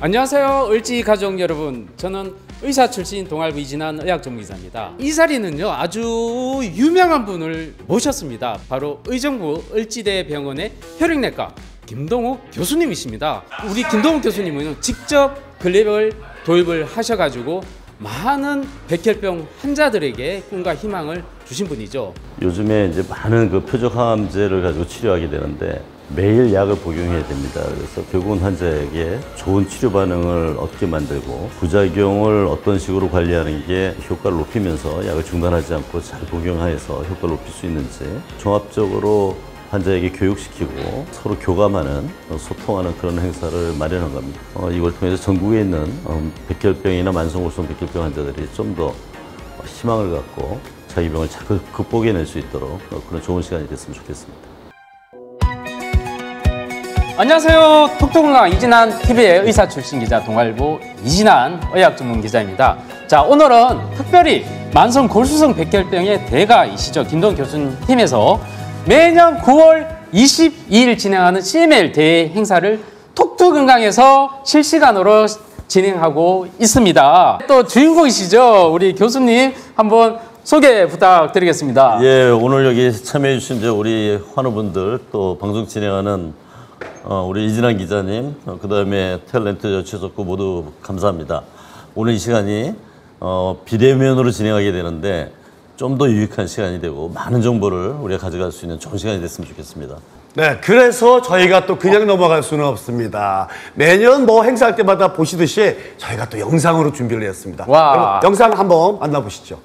안녕하세요 을지 가족 여러분. 저는 의사 출신 동아일보 이진한 의학 전문기사입니다. 이 자리는요 아주 유명한 분을 모셨습니다. 바로 의정부 을지대 병원의 혈액내과 김동욱 교수님이십니다. 우리 김동욱 교수님은 직접 근력을 도입을 하셔가지고 많은 백혈병 환자들에게 꿈과 희망을 주신 분이죠 요즘에 이제 많은 그 표적 항암제를 가지고 치료하게 되는데 매일 약을 복용해야 됩니다. 그래서 결국은 환자에게 좋은 치료 반응을 얻게 만들고 부작용을 어떤 식으로 관리하는 게 효과를 높이면서 약을 중단하지 않고 잘 복용해서 효과를 높일 수 있는지 종합적으로 환자에게 교육시키고 서로 교감하는 어, 소통하는 그런 행사를 마련한 겁니다. 어, 이걸 통해서 전국에 있는 어, 백혈병이나 만성골수성 백혈병 환자들이 좀 더 희망을 갖고 자기 병을 잘 극- 극복해낼 수 있도록 어, 그런 좋은 시간이 됐으면 좋겠습니다. 안녕하세요. 톡톡나 이진한 TV의 의사 출신 기자 동아일보 이진한 의학 전문 기자입니다. 자 오늘은 특별히 만성 골수성 백혈병의 대가이시죠 김동 교수님 팀에서 매년 9월 22일 진행하는 CML 대회 행사를 톡톡은강에서 실시간으로 진행하고 있습니다. 또 주인공이시죠 우리 교수님 한번 소개 부탁드리겠습니다. 예, 오늘 여기 참여해 주신 우리 환우분들 또 방송 진행하는 어, 우리 이진환 기자님, 어, 그다음에 탤런트 최석구 모두 감사합니다. 오늘 이 시간이 어, 비대면으로 진행하게 되는데 좀 더 유익한 시간이 되고 많은 정보를 우리가 가져갈 수 있는 좋은 시간이 됐으면 좋겠습니다. 네, 그래서 저희가 또 그냥 넘어갈 수는 없습니다. 매년 뭐 행사할 때마다 보시듯이 저희가 또 영상으로 준비를 했습니다. 와. 그럼 영상 한번 만나보시죠.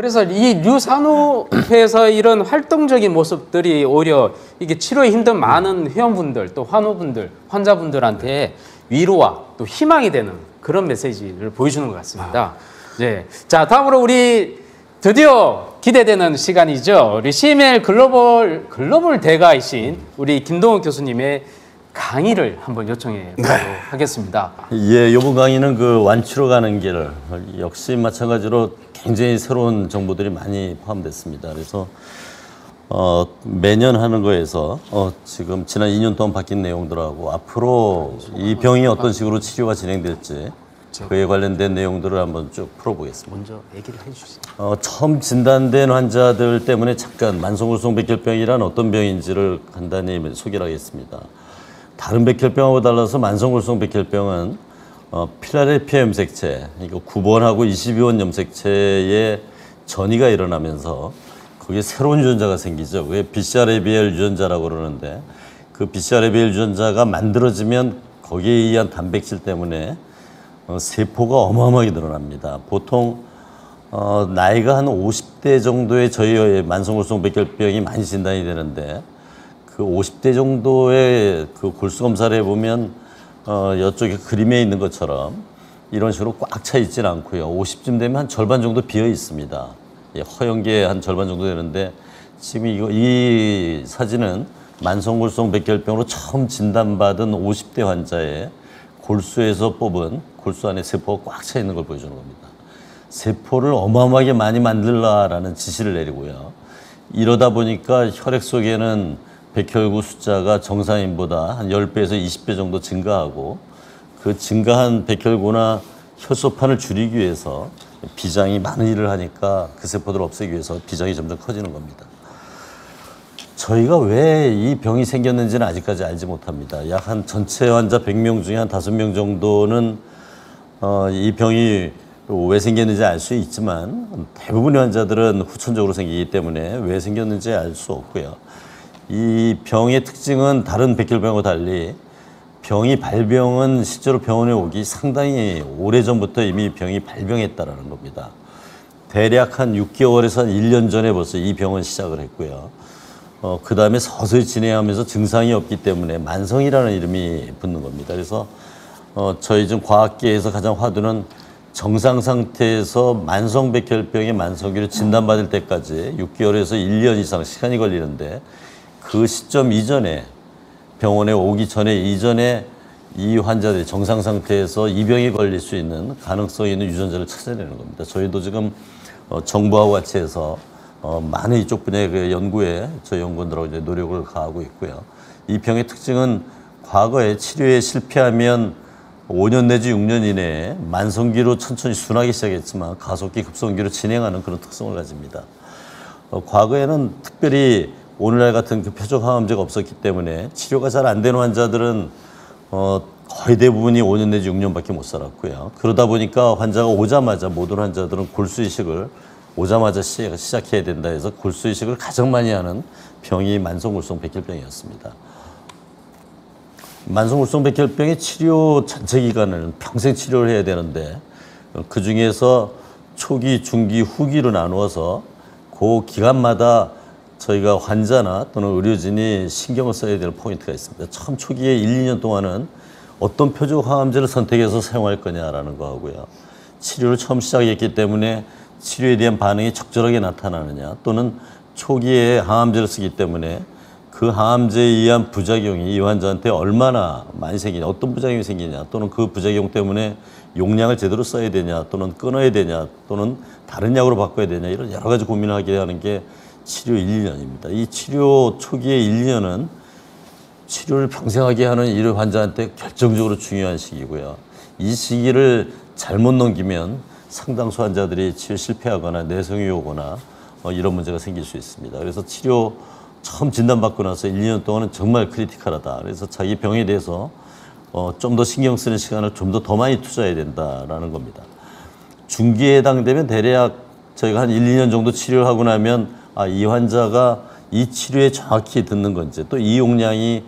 그래서 이 류산호회에서 이런 활동적인 모습들이 오히려 이게 치료에 힘든 많은 회원분들 또 환우분들 환자분들한테 위로와 또 희망이 되는 그런 메시지를 보여주는 것 같습니다. 네. 자, 다음으로 우리 드디어 기대되는 시간이죠. 우리 CML 글로벌 글로벌 대가이신 우리 김동욱 교수님의 강의를 한번 요청해 보도록 하겠습니다. 예, 이번 강의는 그 완치로 가는 길 역시 마찬가지로 굉장히 새로운 정보들이 많이 포함됐습니다. 그래서 어, 매년 하는 거에서 어, 지금 지난 2년 동안 바뀐 내용들하고 앞으로 이 병이 어떤 식으로 치료가 진행될지 그에 관련된 내용들을 한번 쭉 풀어보겠습니다. 먼저 얘기를 해주세요. 어, 처음 진단된 환자들 때문에 잠깐 만성골수성 백혈병이란 어떤 병인지를 간단히 소개를 하겠습니다. 다른 백혈병하고 달라서 만성골수성 백혈병은 어, 필라델피아 염색체, 이거 9번하고 22번 염색체에 전이가 일어나면서 거기에 새로운 유전자가 생기죠. 그게 BCR-ABL 유전자라고 그러는데 그 BCR-ABL 유전자가 만들어지면 거기에 의한 단백질 때문에 어, 세포가 어마어마하게 늘어납니다. 보통 어, 나이가 한 50대 정도의 저희 만성골수성 백혈병이 많이 진단이 되는데 그 50대 정도의 그 골수 검사를 해보면 어, 이쪽에 그림에 있는 것처럼 이런 식으로 꽉 차 있지는 않고요. 50쯤 되면 한 절반 정도 비어 있습니다. 예, 허용계 한 절반 정도 되는데 지금 이거 이 사진은 만성골수성 백혈병으로 처음 진단받은 50대 환자의 골수에서 뽑은 골수 안에 세포가 꽉 차 있는 걸 보여주는 겁니다. 세포를 어마어마하게 많이 만들라라는 지시를 내리고요. 이러다 보니까 혈액 속에는 백혈구 숫자가 정상인보다 한 10배에서 20배 정도 증가하고 그 증가한 백혈구나 혈소판을 줄이기 위해서 비장이 많은 일을 하니까 그 세포들을 없애기 위해서 비장이 점점 커지는 겁니다. 저희가 왜 이 병이 생겼는지는 아직까지 알지 못합니다. 약 한 전체 환자 100명 중에 한 5명 정도는 어, 이 병이 왜 생겼는지 알 수 있지만 대부분의 환자들은 후천적으로 생기기 때문에 왜 생겼는지 알 수 없고요. 이 병의 특징은 다른 백혈병과 달리 병이 발병은 실제로 병원에 오기 상당히 오래전부터 이미 병이 발병했다라는 겁니다. 대략 한 6개월에서 한 1년 전에 벌써 이 병은 시작을 했고요. 어, 그 다음에 서서히 진행하면서 증상이 없기 때문에 만성이라는 이름이 붙는 겁니다. 그래서 어, 저희 좀 과학계에서 가장 화두는 정상 상태에서 만성 백혈병의 만성기를 진단받을 때까지 6개월에서 1년 이상 시간이 걸리는데 그 시점 이전에 병원에 오기 전에 이전에 이 환자들이 정상 상태에서 이 병에 걸릴 수 있는 가능성이 있는 유전자를 찾아내는 겁니다. 저희도 지금 어, 정부하고 같이 해서 어, 많은 이쪽 분야의 그 연구에 저희 연구원들하고 이제 노력을 가하고 있고요. 이 병의 특징은 과거에 치료에 실패하면 5년 내지 6년 이내에 만성기로 천천히 순하기 시작했지만 가속기 급성기로 진행하는 그런 특성을 가집니다. 어, 과거에는 특별히 오늘날 같은 그 표적 항암제가 없었기 때문에 치료가 잘 안 되는 환자들은 어, 거의 대부분이 5년 내지 6년밖에 못 살았고요. 그러다 보니까 환자가 오자마자 모든 환자들은 골수 이식을 오자마자 시, 시작해야 된다 해서 골수 이식을 가장 많이 하는 병이 만성골수성 백혈병이었습니다. 만성골수성 백혈병의 치료 전체 기간을 평생 치료를 해야 되는데 그 중에서 초기, 중기, 후기로 나누어서 그 기간마다 저희가 환자나 또는 의료진이 신경을 써야 될 포인트가 있습니다. 처음 초기에 1, 2년 동안은 어떤 표적 항암제를 선택해서 사용할 거냐라는 거 하고요. 치료를 처음 시작했기 때문에 치료에 대한 반응이 적절하게 나타나느냐 또는 초기에 항암제를 쓰기 때문에 그 항암제에 의한 부작용이 이 환자한테 얼마나 많이 생기냐 어떤 부작용이 생기냐 또는 그 부작용 때문에 용량을 제대로 써야 되냐 또는 끊어야 되냐 또는 다른 약으로 바꿔야 되냐 이런 여러 가지 고민을 하게 하는 게 치료 1, 2년입니다. 이 치료 초기의 1, 2년은 치료를 평생 하게 하는 이 환자한테 결정적으로 중요한 시기고요. 이 시기를 잘못 넘기면 상당수 환자들이 치료 실패하거나 내성이 오거나 어, 이런 문제가 생길 수 있습니다. 그래서 치료 처음 진단받고 나서 1, 2년 동안은 정말 크리티컬하다. 그래서 자기 병에 대해서 어, 좀 더 신경 쓰는 시간을 좀 더 더 많이 투자해야 된다라는 겁니다. 중기에 해당되면 대략 저희가 한 1, 2년 정도 치료를 하고 나면 아, 이 환자가 이 치료에 정확히 듣는 건지 또 이 용량이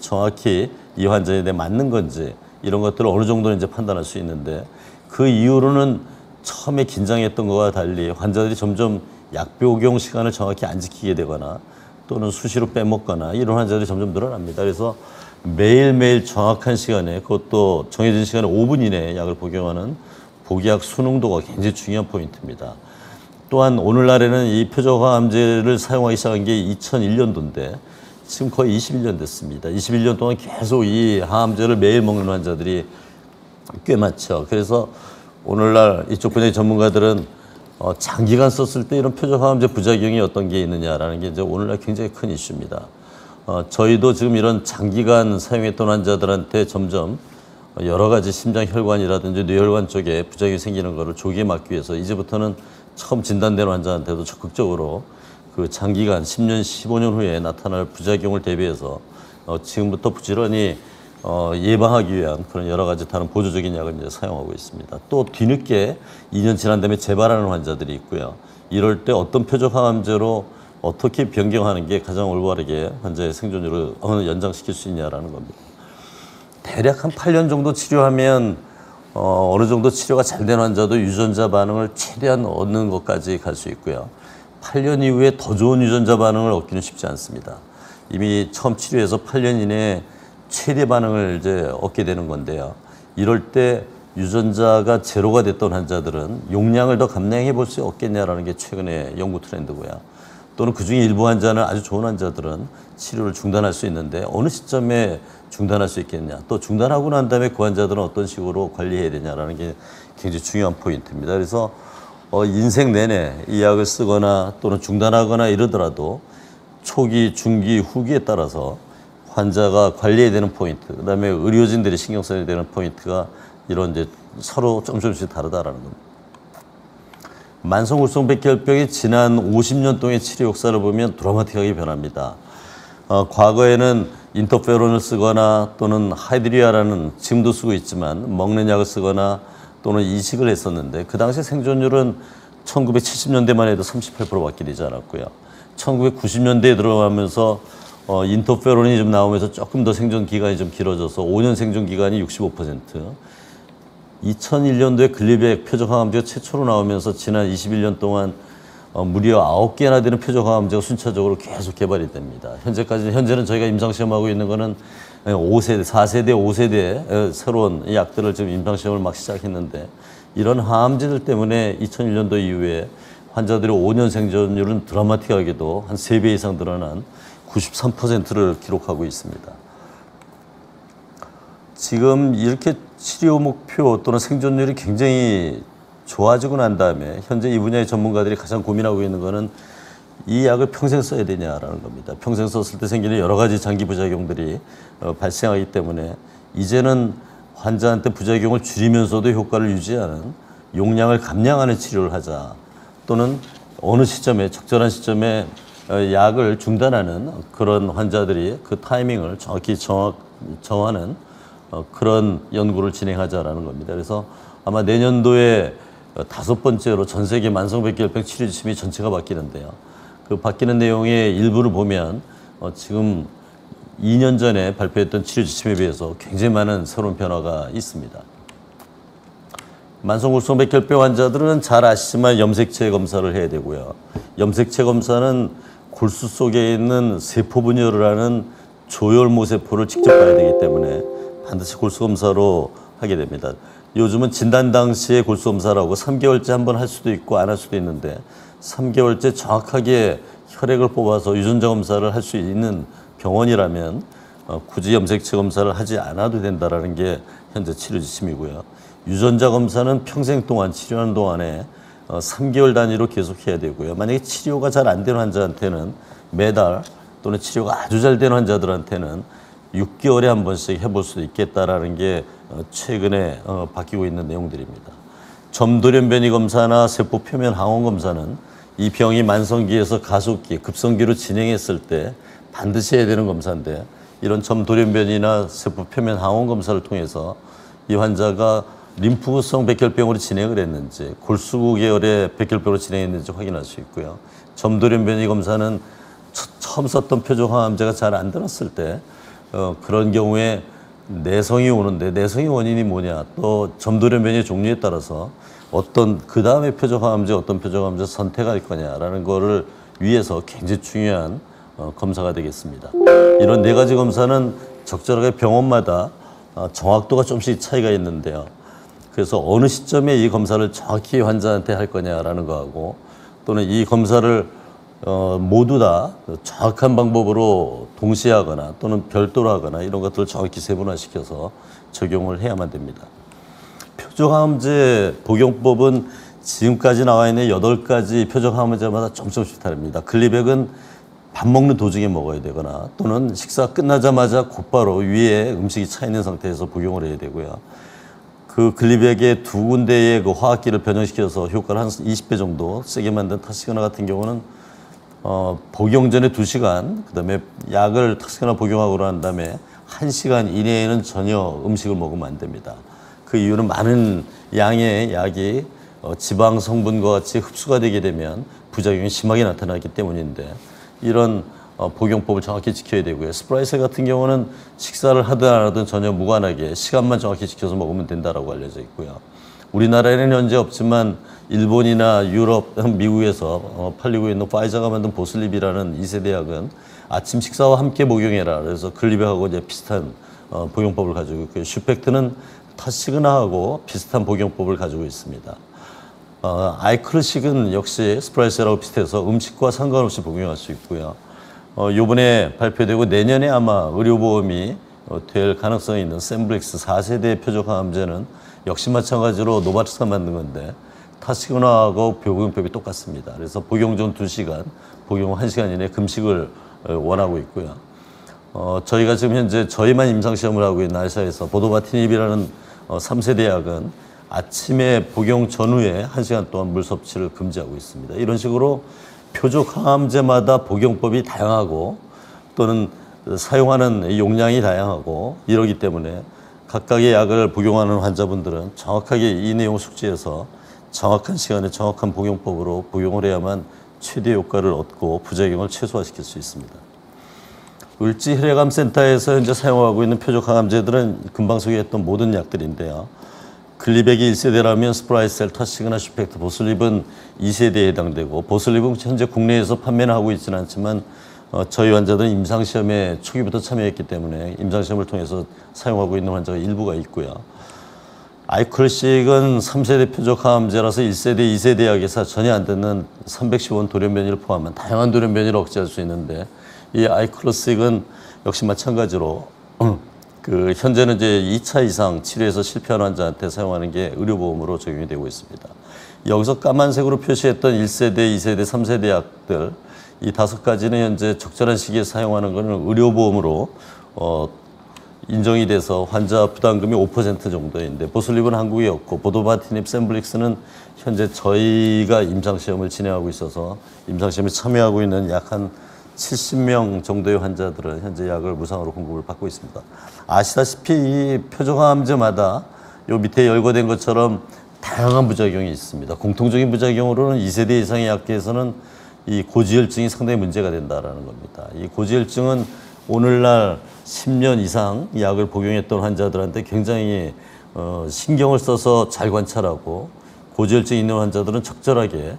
정확히 이 환자에 대해 맞는 건지 이런 것들을 어느 정도는 이제 판단할 수 있는데 그 이후로는 처음에 긴장했던 것과 달리 환자들이 점점 약 복용 시간을 정확히 안 지키게 되거나 또는 수시로 빼먹거나 이런 환자들이 점점 늘어납니다. 그래서 매일매일 정확한 시간에 그것도 정해진 시간에 5분 이내에 약을 복용하는 복약 순응도가 굉장히 중요한 포인트입니다. 또한 오늘날에는 이 표적화암제를 사용하기 시작한 게 2001년도인데 지금 거의 21년 됐습니다. 21년 동안 계속 이 항암제를 매일 먹는 환자들이 꽤 많죠. 그래서 오늘날 이쪽 분야의 전문가들은 어, 장기간 썼을 때 이런 표적항암제 부작용이 어떤 게 있느냐라는 게 이제 오늘날 굉장히 큰 이슈입니다. 어, 저희도 지금 이런 장기간 사용했던 환자들한테 점점 여러 가지 심장 혈관이라든지 뇌혈관 쪽에 부작용이 생기는 것을 조기에 막기 위해서 이제부터는 처음 진단된 환자한테도 적극적으로 그 장기간 10년, 15년 후에 나타날 부작용을 대비해서 어, 지금부터 부지런히 어, 예방하기 위한 그런 여러 가지 다른 보조적인 약을 이제 사용하고 있습니다. 또 뒤늦게 2년 지난 다음에 재발하는 환자들이 있고요. 이럴 때 어떤 표적 항암제로 어떻게 변경하는 게 가장 올바르게 환자의 생존율을 어느 연장시킬 수 있냐라는 겁니다. 대략 한 8년 정도 치료하면 어, 어느 정도 치료가 잘 된 환자도 유전자 반응을 최대한 얻는 것까지 갈 수 있고요. 8년 이후에 더 좋은 유전자 반응을 얻기는 쉽지 않습니다. 이미 처음 치료해서 8년 이내에 최대 반응을 이제 얻게 되는 건데요. 이럴 때 유전자가 제로가 됐던 환자들은 용량을 더 감량해 볼 수 없겠냐라는 게 최근의 연구 트렌드고요. 또는 그중에 일부 환자는 아주 좋은 환자들은 치료를 중단할 수 있는데 어느 시점에 중단할 수 있겠냐. 또 중단하고 난 다음에 그 환자들은 어떤 식으로 관리해야 되냐라는 게 굉장히 중요한 포인트입니다. 그래서 어, 인생 내내 이 약을 쓰거나 또는 중단하거나 이러더라도 초기, 중기, 후기에 따라서 환자가 관리해야 되는 포인트, 그 다음에 의료진들이 신경 써야 되는 포인트가 이런 이제 서로 조금씩 다르다라는 겁니다. 만성골수성백혈병이 지난 50년 동안의 치료 역사를 보면 드라마틱하게 변합니다. 어, 과거에는 인터페론을 쓰거나 또는 하이드리아라는 지금도 쓰고 있지만 먹는 약을 쓰거나 또는 이식을 했었는데 그 당시 생존율은 1970년대만 해도 38%밖에 되지 않았고요. 1990년대에 들어가면서 어, 인터페론이 좀 나오면서 조금 더 생존 기간이 좀 길어져서 5년 생존 기간이 65%. 2001년도에 글리백 표적 항암제가 최초로 나오면서 지난 21년 동안 어, 무려 9개나 되는 표적항암제가 순차적으로 계속 개발이 됩니다. 현재까지 현재는 저희가 임상 시험하고 있는 거는 5세대, 4세대, 5세대 새로운 약들을 지금 임상 시험을 막 시작했는데 이런 항암제들 때문에 2001년도 이후에 환자들의 5년 생존율은 드라마틱하게도 한 3배 이상 늘어난 93%를 기록하고 있습니다. 지금 이렇게 치료 목표 또는 생존율이 굉장히 좋아지고 난 다음에 현재 이 분야의 전문가들이 가장 고민하고 있는 거는 이 약을 평생 써야 되냐라는 겁니다. 평생 썼을 때 생기는 여러 가지 장기 부작용들이 어, 발생하기 때문에 이제는 환자한테 부작용을 줄이면서도 효과를 유지하는 용량을 감량하는 치료를 하자 또는 어느 시점에 적절한 시점에 어, 약을 중단하는 그런 환자들이 그 타이밍을 정확히 정확, 정하는 어, 그런 연구를 진행하자라는 겁니다. 그래서 아마 내년도에 다섯 번째로 전 세계 만성백혈병 치료 지침이 전체가 바뀌는데요. 그 바뀌는 내용의 일부를 보면 어, 지금 2년 전에 발표했던 치료 지침에 비해서 굉장히 많은 새로운 변화가 있습니다. 만성골수백혈병 환자들은 잘 아시지만 염색체 검사를 해야 되고요. 염색체 검사는 골수 속에 있는 세포 분열을 는 조혈모 세포를 직접 봐야 되기 때문에 반드시 골수 검사로 하게 됩니다. 요즘은 진단 당시에 골수 검사를 하고 3개월째 한 번 할 수도 있고 안 할 수도 있는데 3개월째 정확하게 혈액을 뽑아서 유전자 검사를 할 수 있는 병원이라면 어, 굳이 염색체 검사를 하지 않아도 된다라는 게 현재 치료 지침이고요. 유전자 검사는 평생 동안 치료하는 동안에 어, 3개월 단위로 계속 해야 되고요. 만약에 치료가 잘 안 되는 환자한테는 매달 또는 치료가 아주 잘 되는 환자들한테는 6개월에 한 번씩 해볼 수 있겠다라는 게 어, 최근에 어, 바뀌고 있는 내용들입니다. 점돌연변이 검사나 세포 표면 항원 검사는 이 병이 만성기에서 가속기, 급성기로 진행했을 때 반드시 해야 되는 검사인데 이런 점돌연변이나 세포 표면 항원 검사를 통해서 이 환자가 림프구성 백혈병으로 진행을 했는지 골수구 계열의 백혈병으로 진행했는지 확인할 수 있고요. 점돌연변이 검사는 처 음 썼던 표적 항암제가 잘 안 들었을 때 어, 그런 경우에 내성이 오는데 내성의 원인이 뭐냐 또 점돌연변의 종류에 따라서 어떤 그 다음에 표적암제 어떤 표적암제 선택할 거냐라는 거를 위해서 굉장히 중요한 어, 검사가 되겠습니다. 이런 네 가지 검사는 적절하게 병원마다 어, 정확도가 좀씩 차이가 있는데요. 그래서 어느 시점에 이 검사를 정확히 환자한테 할 거냐라는 거하고 또는 이 검사를 어, 모두 다 정확한 방법으로 동시에 하거나 또는 별도로 하거나 이런 것들을 정확히 세분화시켜서 적용을 해야만 됩니다. 표적항암제 복용법은 지금까지 나와 있는 여덟 가지 표적항암제마다 점점씩 다릅니다. 글리백은 밥 먹는 도중에 먹어야 되거나 또는 식사 끝나자마자 곧바로 위에 음식이 차 있는 상태에서 복용을 해야 되고요. 그 글리백의 두 군데의 그 화학기를 변형시켜서 효과를 한 20배 정도 세게 만든 타시거나 같은 경우는 어, 복용 전에 두시간 그 다음에 약을 타시거나 복용하고 난 다음에 한시간 이내에는 전혀 음식을 먹으면 안 됩니다. 그 이유는 많은 양의 약이 어, 지방 성분과 같이 흡수가 되게 되면 부작용이 심하게 나타나기 때문인데 이런 어, 복용법을 정확히 지켜야 되고요. 스프라이셀 같은 경우는 식사를 하든 안 하든 전혀 무관하게 시간만 정확히 지켜서 먹으면 된다라고 알려져 있고요. 우리나라에는 현재 없지만 일본이나 유럽, 미국에서 어, 팔리고 있는 파이자가 만든 보슬립이라는 2세대 약은 아침 식사와 함께 복용해라. 그래서 글리백하고 이제 비슷한 어, 복용법을 가지고 있고요. 슈펙트는 타시그나하고 비슷한 복용법을 가지고 있습니다. 어, 아이클루식은 역시 스프라이셀하고 비슷해서 음식과 상관없이 복용할 수 있고요. 어, 요번에 발표되고 내년에 아마 의료보험이 어, 될 가능성이 있는 셈블릭스 4세대 표적항암제는 역시 마찬가지로 노바티스가 만든 건데 타시그나하고 복용법이 똑같습니다. 그래서 복용 전 2시간, 복용 1시간 이내 금식을 어, 원하고 있고요. 어, 저희가 지금 현재 저희만 임상시험을 하고 있는 알사에서 보도바티닙이라는 어, 3세대 약은 아침에 복용 전후에 1시간 동안 물 섭취를 금지하고 있습니다. 이런 식으로 표적 항암제마다 복용법이 다양하고 또는 사용하는 용량이 다양하고 이러기 때문에 각각의 약을 복용하는 환자분들은 정확하게 이 내용을 숙지해서 정확한 시간에 정확한 복용법으로 복용을 해야만 최대 효과를 얻고 부작용을 최소화시킬 수 있습니다. 을지 혈액암 센터에서 현재 사용하고 있는 표적 항암제들은 금방 소개했던 모든 약들인데요. 글리백이 1세대라면 스프라이셀, 타시그나 슈펙트, 보슬립은 2세대에 해당되고 보슬립은 현재 국내에서 판매는 하고 있지는 않지만 어, 저희 환자들은 임상시험에 초기부터 참여했기 때문에 임상시험을 통해서 사용하고 있는 환자가 일부가 있고요. 아이클루식은 3세대 표적항암제라서 1세대, 2세대 약에서 전혀 안 듣는 T315I 돌연변이를 포함한 다양한 돌연변이를 억제할 수 있는데 이 아이클로식은 역시 마찬가지로 그 현재는 이제 2차 이상 치료에서 실패한 환자한테 사용하는 게 의료보험으로 적용이 되고 있습니다. 여기서 까만색으로 표시했던 1세대, 2세대, 3세대 약들 이 다섯 가지는 현재 적절한 시기에 사용하는 것은 의료보험으로 어, 인정이 돼서 환자 부담금이 5% 정도인데 보슬립은 한국에 없고 보도바티닙 샘블릭스는 현재 저희가 임상시험을 진행하고 있어서 임상시험에 참여하고 있는 약 한 70명 정도의 환자들은 현재 약을 무상으로 공급을 받고 있습니다. 아시다시피 이 표적암제마다 요 밑에 열거된 것처럼 다양한 부작용이 있습니다. 공통적인 부작용으로는 2세대 이상의 약계에서는 이 고지혈증이 상당히 문제가 된다라는 겁니다. 이 고지혈증은 오늘날 10년 이상 약을 복용했던 환자들한테 굉장히 어, 신경을 써서 잘 관찰하고 고지혈증 있는 환자들은 적절하게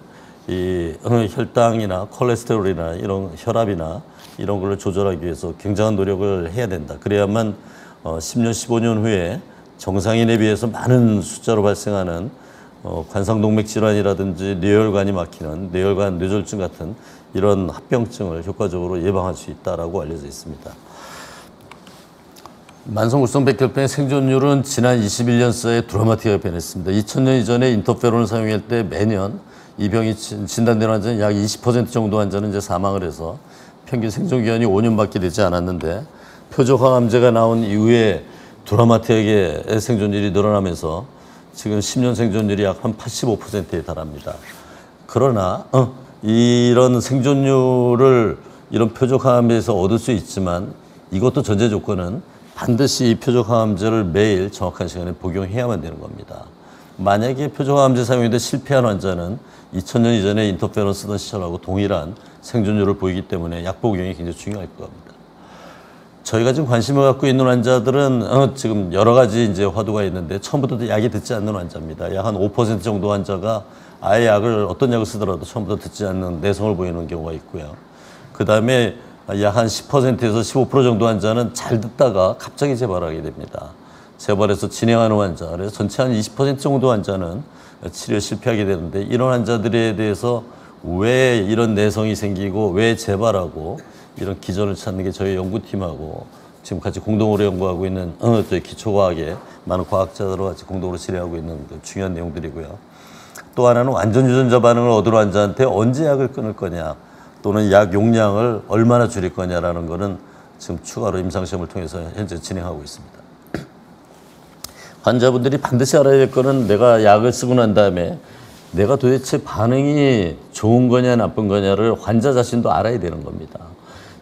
이 혈당이나 콜레스테롤이나 이런 혈압이나 이런 걸 조절하기 위해서 굉장한 노력을 해야 된다. 그래야만 어, 10년, 15년 후에 정상인에 비해서 많은 숫자로 발생하는 어, 관상동맥 질환이라든지 뇌혈관이 막히는 뇌혈관 뇌졸중 같은 이런 합병증을 효과적으로 예방할 수 있다라고 알려져 있습니다. 만성울성 백혈병의 생존율은 지난 21년 사이에 드라마틱하게 변했습니다. 2000년 이전에 인터페론을 사용할 때 매년 이 병이 진단된 환자는 약 20% 정도 환자는 이제 사망을 해서 평균 생존 기간이 5년밖에 되지 않았는데 표적항암제가 나온 이후에 드라마틱하게 생존율이 늘어나면서 지금 10년 생존율이 약 한 85%에 달합니다. 그러나 어, 이런 생존율을 이런 표적항암제에서 얻을 수 있지만 이것도 전제 조건은 반드시 이 표적항암제를 매일 정확한 시간에 복용해야만 되는 겁니다. 만약에 표적항암제 사용에 실패한 환자는 2000년 이전에 인터페론 쓰던 시절하고 동일한 생존율을 보이기 때문에 약 복용이 굉장히 중요할 겁니다. 저희가 지금 관심을 갖고 있는 환자들은 어, 지금 여러 가지 이제 화두가 있는데 처음부터 약이 듣지 않는 환자입니다. 약 한 5% 정도 환자가 아예 약을 어떤 약을 쓰더라도 처음부터 듣지 않는 내성을 보이는 경우가 있고요. 그 다음에 약 한 10%에서 15% 정도 환자는 잘 듣다가 갑자기 재발하게 됩니다. 재발해서 진행하는 환자, 그래서 전체 한 20% 정도 환자는 치료에 실패하게 되는데 이런 환자들에 대해서 왜 이런 내성이 생기고 왜 재발하고 이런 기전을 찾는 게 저희 연구팀하고 지금 같이 공동으로 연구하고 있는 어, 저희 기초과학에 많은 과학자들과 같이 공동으로 진행하고 있는 그 중요한 내용들이고요. 또 하나는 완전 유전자 반응을 얻은 환자한테 언제 약을 끊을 거냐 또는 약 용량을 얼마나 줄일 거냐라는 거는 지금 추가로 임상시험을 통해서 현재 진행하고 있습니다. 환자분들이 반드시 알아야 될 거는 내가 약을 쓰고 난 다음에 내가 도대체 반응이 좋은 거냐 나쁜 거냐를 환자 자신도 알아야 되는 겁니다.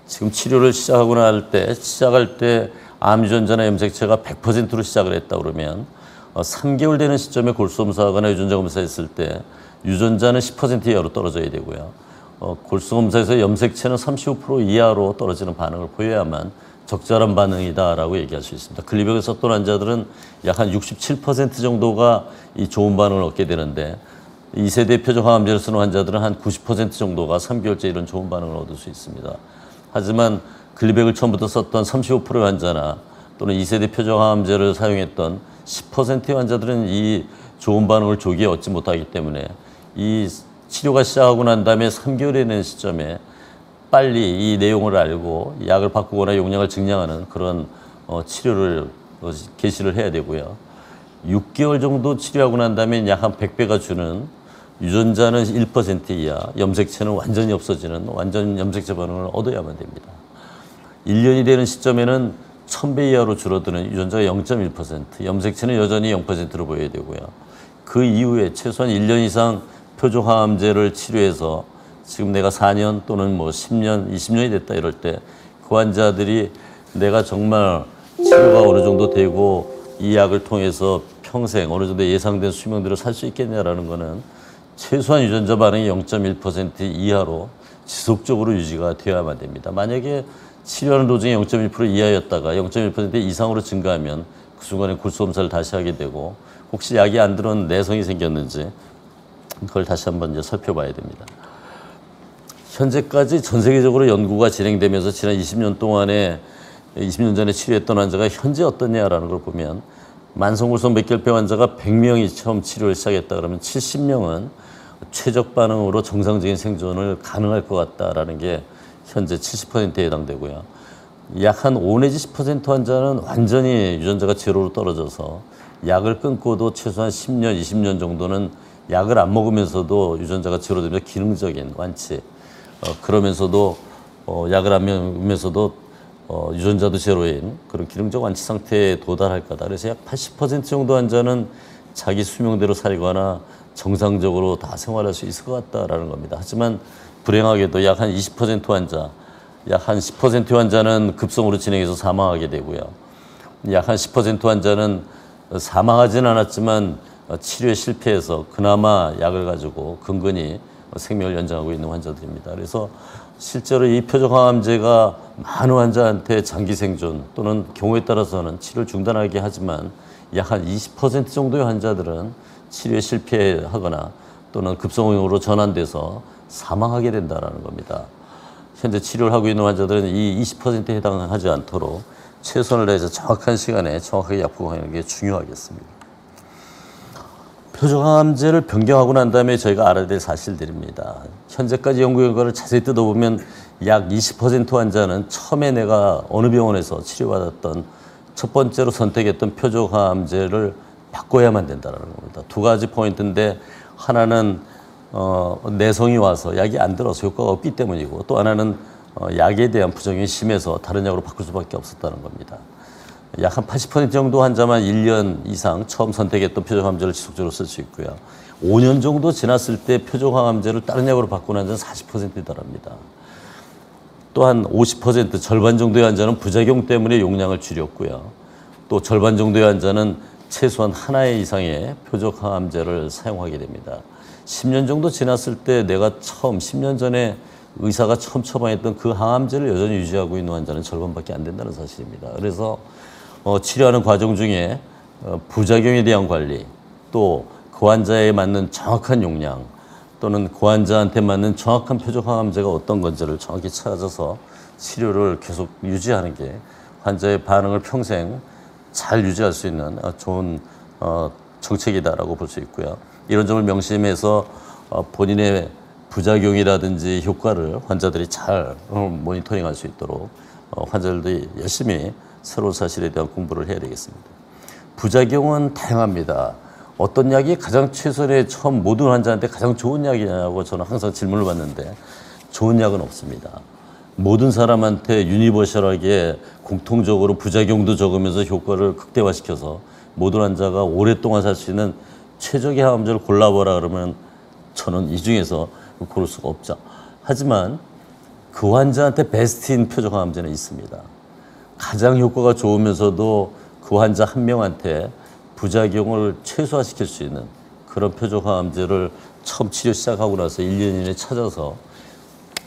지금 치료를 시작하고 날 때, 시작할 때 암 유전자나 염색체가 100%로 시작을 했다 그러면 어, 3개월 되는 시점에 골수검사하거나 유전자 검사했을 때 유전자는 10% 이하로 떨어져야 되고요. 어, 골수검사에서 염색체는 35% 이하로 떨어지는 반응을 보여야만 적절한 반응이다라고 얘기할 수 있습니다. 글리백을 썼던 환자들은 약 한 67% 정도가 이 좋은 반응을 얻게 되는데 2세 대 표적 항암제를 쓰는 환자들은 한 90% 정도가 3개월째 이런 좋은 반응을 얻을 수 있습니다. 하지만 글리백을 처음부터 썼던 35%의 환자나 또는 2세 대 표적 항암제를 사용했던 10%의 환자들은 이 좋은 반응을 조기에 얻지 못하기 때문에 이 치료가 시작하고 난 다음에 3개월이 되는 시점에 빨리 이 내용을 알고 약을 바꾸거나 용량을 증량하는 그런 어, 치료를 어, 개시를 해야 되고요. 6개월 정도 치료하고 난 다음에 약 한 100배가 주는 유전자는 1% 이하, 염색체는 완전히 없어지는 완전 염색체 반응을 얻어야만 됩니다. 1년이 되는 시점에는 1000배 이하로 줄어드는 유전자가 0.1%, 염색체는 여전히 0%로 보여야 되고요. 그 이후에 최소한 1년 이상 표적항암제를 치료해서 지금 내가 4년 또는 뭐 10년, 20년이 됐다 이럴 때 그 환자들이 내가 정말 치료가 어느 정도 되고 이 약을 통해서 평생 어느 정도 예상된 수명대로 살 수 있겠냐라는 거는 최소한 유전자 반응이 0.1% 이하로 지속적으로 유지가 되어야만 됩니다. 만약에 치료하는 도중에 0.1% 이하였다가 0.1% 이상으로 증가하면 그 순간에 골수검사를 다시 하게 되고 혹시 약이 안 들어온 내성이 생겼는지 그걸 다시 한번 이제 살펴봐야 됩니다. 현재까지 전 세계적으로 연구가 진행되면서 지난 20년 동안에 20년 전에 치료했던 환자가 현재 어떠냐라는 걸 보면 만성골수 맥결병 환자가 100명이 처음 치료를 시작했다 그러면 70명은 최적 반응으로 정상적인 생존을 가능할 것 같다라는 게 현재 70%에 해당되고요. 약 한 5 내지 10% 환자는 완전히 유전자가 제로로 떨어져서 약을 끊고도 최소한 10년, 20년 정도는 약을 안 먹으면서도 유전자가 제로되면서 기능적인 완치, 어, 그러면서도 어, 약을 안 먹으면서도 어, 유전자도 제로인 그런 기능적 완치 상태에 도달할 거다. 그래서 약 80% 정도 환자는 자기 수명대로 살거나 정상적으로 다 생활할 수 있을 것 같다라는 겁니다. 하지만 불행하게도 약 한 20% 환자, 약 한 10% 환자는 급성으로 진행해서 사망하게 되고요. 약 한 10% 환자는 사망하지는 않았지만 치료에 실패해서 그나마 약을 가지고 근근히 생명을 연장하고 있는 환자들입니다. 그래서 실제로 이 표적항암제가 많은 환자한테 장기 생존 또는 경우에 따라서는 치료를 중단하게 하지만 약 한 20% 정도의 환자들은 치료에 실패하거나 또는 급성으로 전환돼서 사망하게 된다는 겁니다. 현재 치료를 하고 있는 환자들은 이 20%에 해당하지 않도록 최선을 다해서 정확한 시간에 정확하게 약服하는 게 중요하겠습니다. 표적항암제를 변경하고 난 다음에 저희가 알아야 될 사실들입니다. 현재까지 연구 결과를 자세히 뜯어보면 약 20% 환자는 처음에 내가 어느 병원에서 치료받았던 첫 번째로 선택했던 표적항암제를 바꿔야만 된다는 겁니다. 두 가지 포인트인데 하나는 어, 내성이 와서 약이 안 들어서 효과가 없기 때문이고 또 하나는 어, 약에 대한 부작용이 심해서 다른 약으로 바꿀 수밖에 없었다는 겁니다. 약 한 80% 정도 환자만 1년 이상 처음 선택했던 표적항암제를 지속적으로 쓸 수 있고요. 5년 정도 지났을 때 표적항암제를 다른 약으로 바꾸는 환자는 40%에 달합니다. 또한 50% 절반 정도의 환자는 부작용 때문에 용량을 줄였고요. 또 절반 정도의 환자는 최소한 하나의 이상의 표적항암제를 사용하게 됩니다. 10년 정도 지났을 때 내가 처음 10년 전에 의사가 처음 처방했던 그 항암제를 여전히 유지하고 있는 환자는 절반밖에 안 된다는 사실입니다. 그래서 어, 치료하는 과정 중에 어, 부작용에 대한 관리 또 그 환자에 맞는 정확한 용량 또는 그 환자한테 맞는 정확한 표적 항암제가 어떤 건지를 정확히 찾아서 치료를 계속 유지하는 게 환자의 반응을 평생 잘 유지할 수 있는 어, 좋은 어, 정책이다라고 볼 수 있고요. 이런 점을 명심해서 어, 본인의 부작용이라든지 효과를 환자들이 잘 어, 모니터링할 수 있도록 어, 환자들이 열심히 새로운 사실에 대한 공부를 해야 되겠습니다. 부작용은 다양합니다. 어떤 약이 가장 최선의 처음 모든 환자한테 가장 좋은 약이냐고 저는 항상 질문을 받는데 좋은 약은 없습니다. 모든 사람한테 유니버셜하게 공통적으로 부작용도 적으면서 효과를 극대화시켜서 모든 환자가 오랫동안 살 수 있는 최적의 항암제를 골라보라 그러면 저는 이 중에서 고를 수가 없죠. 하지만 그 환자한테 베스트인 표적 항암제는 있습니다. 가장 효과가 좋으면서도 그 환자 한 명한테 부작용을 최소화시킬 수 있는 그런 표적 항암제를 처음 치료 시작하고 나서 1년 이내에 찾아서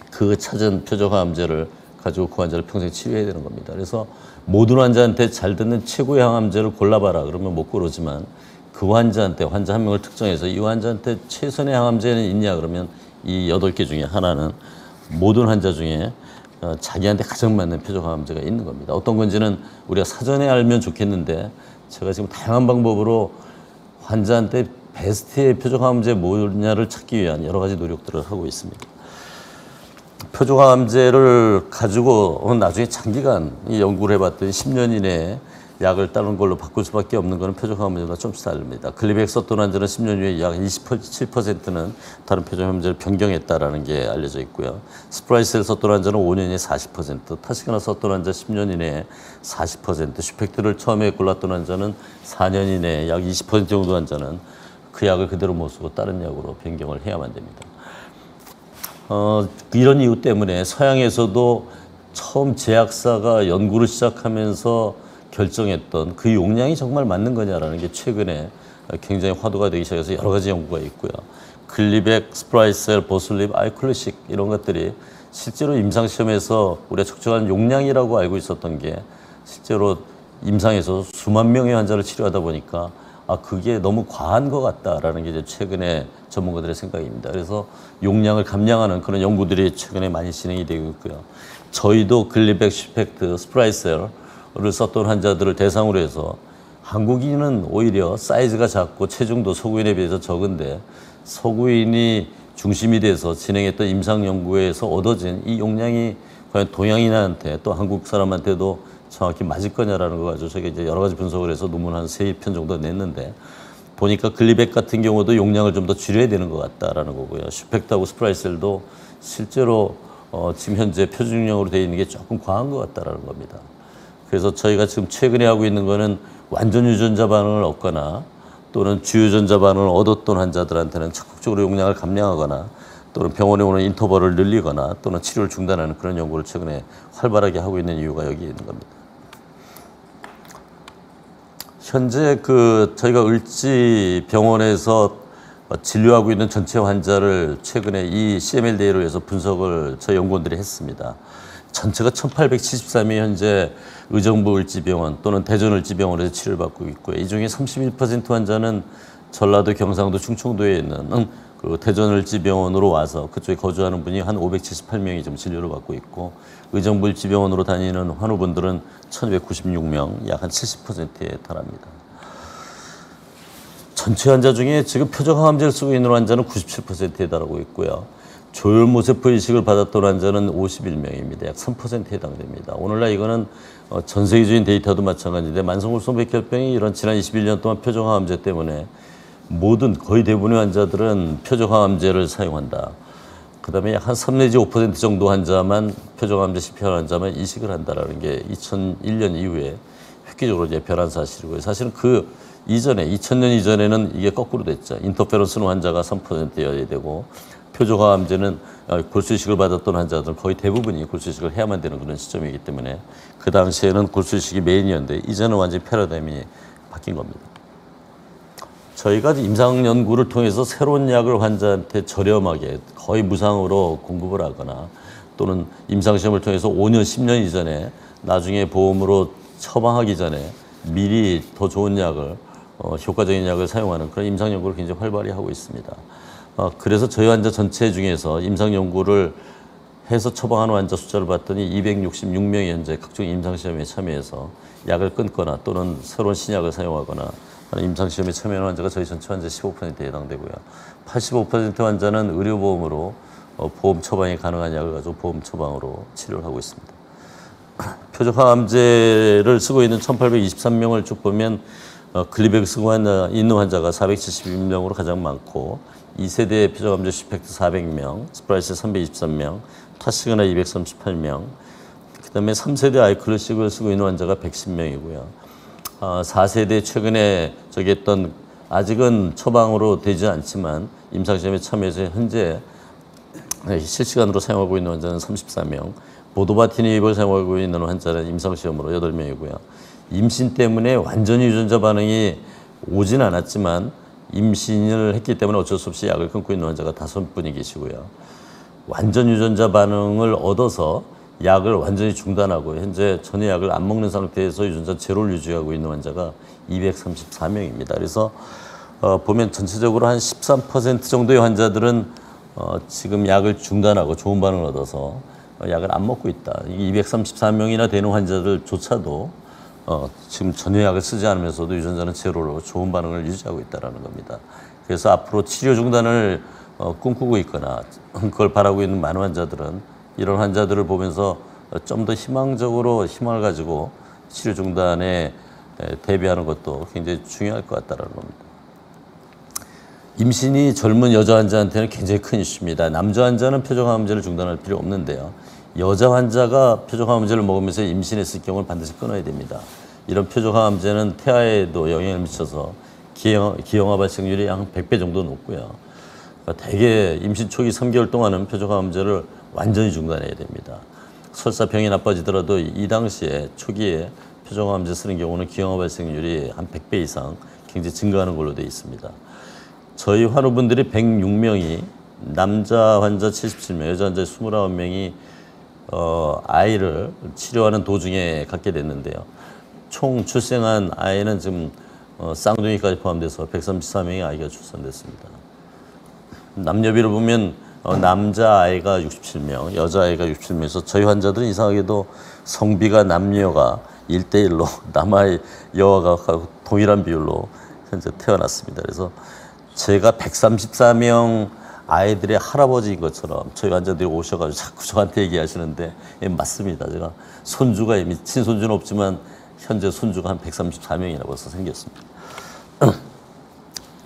그 찾은 표적 항암제를 가지고 그 환자를 평생 치료해야 되는 겁니다. 그래서 모든 환자한테 잘 듣는 최고의 항암제를 골라봐라 그러면 못 고르지만 그 환자한테 환자 한 명을 특정해서 이 환자한테 최선의 항암제는 있냐 그러면 이 여덟 개 중에 하나는 모든 환자 중에 어, 자기한테 가장 맞는 표적 항암제가 있는 겁니다. 어떤 건지는 우리가 사전에 알면 좋겠는데 제가 지금 다양한 방법으로 환자한테 베스트의 표적 항암제 뭐냐를 찾기 위한 여러 가지 노력들을 하고 있습니다. 표적암제를 가지고 나중에 장기간 이 연구를 해봤더니 10년 이내에 약을 다른 걸로 바꿀 수밖에 없는 것은 표적암제가 좀씩 다릅니다. 글리백 썼던 환자는 10년 후에 약 27%는 다른 표적항암제로 변경했다라는 게 알려져 있고요. 스프라이셀 썼던 환자는 5년 이내에 40%, 타시그나 썼던 환자 10년 이내에 40%, 슈펙트를 처음에 골랐던 환자는 4년 이내에 약 20% 정도 환자는 그 약을 그대로 못 쓰고 다른 약으로 변경을 해야만 됩니다. 어, 이런 이유 때문에 서양에서도 처음 제약사가 연구를 시작하면서 결정했던 그 용량이 정말 맞는 거냐라는 게 최근에 굉장히 화두가 되기 시작해서 여러 가지 연구가 있고요. 글리백, 스프라이셀, 보슬립, 아이클루식 이런 것들이 실제로 임상시험에서 우리가 적정한 용량이라고 알고 있었던 게 실제로 임상에서 수만 명의 환자를 치료하다 보니까 아 그게 너무 과한 것 같다라는 게 이제 최근에 전문가들의 생각입니다. 그래서 용량을 감량하는 그런 연구들이 최근에 많이 진행이 되고 있고요. 저희도 글리백, 슈펙트, 스프라이셀 을 썼던 환자들을 대상으로 해서 한국인은 오히려 사이즈가 작고 체중도 서구인에 비해서 적은데 서구인이 중심이 돼서 진행했던 임상 연구에서 얻어진 이 용량이 과연 동양인한테 또 한국 사람한테도 정확히 맞을 거냐라는 거 가지고 저게 이제 여러 가지 분석을 해서 논문 한 세 편 정도 냈는데 보니까 글리백 같은 경우도 용량을 좀 더 줄여야 되는 것 같다라는 거고요. 슈펙트하고 스프라이셀도 실제로 어, 지금 현재 표준용량으로 되어 있는 게 조금 과한 것 같다라는 겁니다. 그래서 저희가 지금 최근에 하고 있는 거는 완전 유전자 반응을 얻거나 또는 주유전자 반응을 얻었던 환자들한테는 적극적으로 용량을 감량하거나 또는 병원에 오는 인터벌을 늘리거나 또는 치료를 중단하는 그런 연구를 최근에 활발하게 하고 있는 이유가 여기 있는 겁니다. 현재 그 저희가 을지 병원에서 진료하고 있는 전체 환자를 최근에 이 CMLDA로 해서 분석을 저희 연구원들이 했습니다. 전체가 1873이 현재 의정부 을지병원 또는 대전 을지병원에서 치료를 받고 있고요. 이 중에 31% 환자는 전라도, 경상도, 충청도에 있는 그 대전 을지병원으로 와서 그쪽에 거주하는 분이 한 578명이 좀 진료를 받고 있고 의정부 을지병원으로 다니는 환우분들은 1296명, 약 한 70%에 달합니다. 전체 환자 중에 지금 표적항암제를 쓰고 있는 환자는 97%에 달하고 있고요. 조혈모세포 이식을 받았던 환자는 51명입니다. 약 3%에 해당됩니다. 오늘날 이거는 어, 전 세계적인 데이터도 마찬가지인데 만성골수 백혈병이 이런 지난 21년 동안 표적항암제 때문에 모든 거의 대부분의 환자들은 표적항암제를 사용한다. 그 다음에 한3 내지 5% 정도 환자만 표적암제 실패한 환자만 이식을 한다라는 게 2001년 이후에 획기적으로 이제 변한 사실이고요. 사실은 그 이전에 2000년 이전에는 이게 거꾸로 됐죠. 인터페론스는 환자가 3%여야 되고 표적암제는 어, 골수이식을 받았던 환자들 거의 대부분이 골수이식을 해야만 되는 그런 시점이기 때문에 그 당시에는 골수이식이 메인이었는데 이제는 완전히 패러다임이 바뀐 겁니다. 저희가 임상 연구를 통해서 새로운 약을 환자한테 저렴하게 거의 무상으로 공급을 하거나 또는 임상 시험을 통해서 5년, 10년 이전에 나중에 보험으로 처방하기 전에 미리 더 좋은 약을 어, 효과적인 약을 사용하는 그런 임상 연구를 굉장히 활발히 하고 있습니다. 어, 그래서 저희 환자 전체 중에서 임상 연구를 해서 처방하는 환자 숫자를 봤더니 266명이 현재 각종 임상 시험에 참여해서 약을 끊거나 또는 새로운 신약을 사용하거나 하는 임상 시험에 참여하는 환자가 저희 전체 환자 15%에 해당되고요. 85% 환자는 의료보험으로 어, 보험 처방이 가능한 약을 가지고 보험 처방으로 치료를 하고 있습니다. 표적항암제를 쓰고 있는 1,823명을 쭉 보면 어, 글리백 쓰고 있는 환자가 472명으로 가장 많고 2세대 표적항암제 슈펙트 400명, 스프라이셀 323명, 타시그나 238명, 그 다음에 3세대 아이클루식을 쓰고 있는 환자가 110명이고요. 어, 4세대 최근에 저기 했던 아직은 처방으로 되지 않지만 임상시험에 참여해서 현재 네, 실시간으로 사용하고 있는 환자는 34명, 보도바티닙을 사용하고 있는 환자는 임상시험으로 8명이고요. 임신 때문에 완전히 유전자 반응이 오진 않았지만 임신을 했기 때문에 어쩔 수 없이 약을 끊고 있는 환자가 다섯 분이 계시고요. 완전 유전자 반응을 얻어서 약을 완전히 중단하고 현재 전혀 약을 안 먹는 상태에서 유전자 제로를 유지하고 있는 환자가 234명입니다. 그래서 어, 보면 전체적으로 한 13% 정도의 환자들은 어, 지금 약을 중단하고 좋은 반응을 얻어서 어, 약을 안 먹고 있다. 이게 234명이나 되는 환자들조차도 어, 지금 전혀 약을 쓰지 않으면서도 유전자는 제로로 좋은 반응을 유지하고 있다는 겁니다. 그래서 앞으로 치료 중단을 어, 꿈꾸고 있거나 그걸 바라고 있는 많은 환자들은 이런 환자들을 보면서 좀 더 희망적으로 희망을 가지고 치료 중단에 에, 대비하는 것도 굉장히 중요할 것 같다는 겁니다. 임신이 젊은 여자 환자한테는 굉장히 큰 이슈입니다. 남자 환자는 표적항암제를 중단할 필요 없는데요. 여자 환자가 표적항암제를 먹으면서 임신했을 경우는 반드시 끊어야 됩니다. 이런 표적항암제는 태아에도 영향을 미쳐서 기형, 기형아 발생률이 한 100배 정도 높고요. 그러니까 대개 임신 초기 3개월 동안은 표적항암제를 완전히 중단해야 됩니다. 설사 병이 나빠지더라도 이 당시에 초기에 표적항암제 쓰는 경우는 기형아 발생률이 한 100배 이상 굉장히 증가하는 걸로 되어 있습니다. 저희 환우분들이 106명이 남자 환자 77명, 여자 환자 29명이 어, 아이를 치료하는 도중에 갖게 됐는데요. 총 출생한 아이는 지금 어, 쌍둥이까지 포함돼서 134명의 아이가 출산됐습니다. 남녀비를 보면 어, 남자 아이가 67명, 여자 아이가 67명에서 저희 환자들은 이상하게도 성비가 남녀가 1대1로 남아이 여아가 동일한 비율로 현재 태어났습니다. 그래서 제가 134명 아이들의 할아버지인 것처럼 저희 환자들이 오셔가지고 자꾸 저한테 얘기하시는데 예, 맞습니다. 제가 손주가 이미 친손주는 없지만 현재 손주가 한 134명이나 벌써 생겼습니다.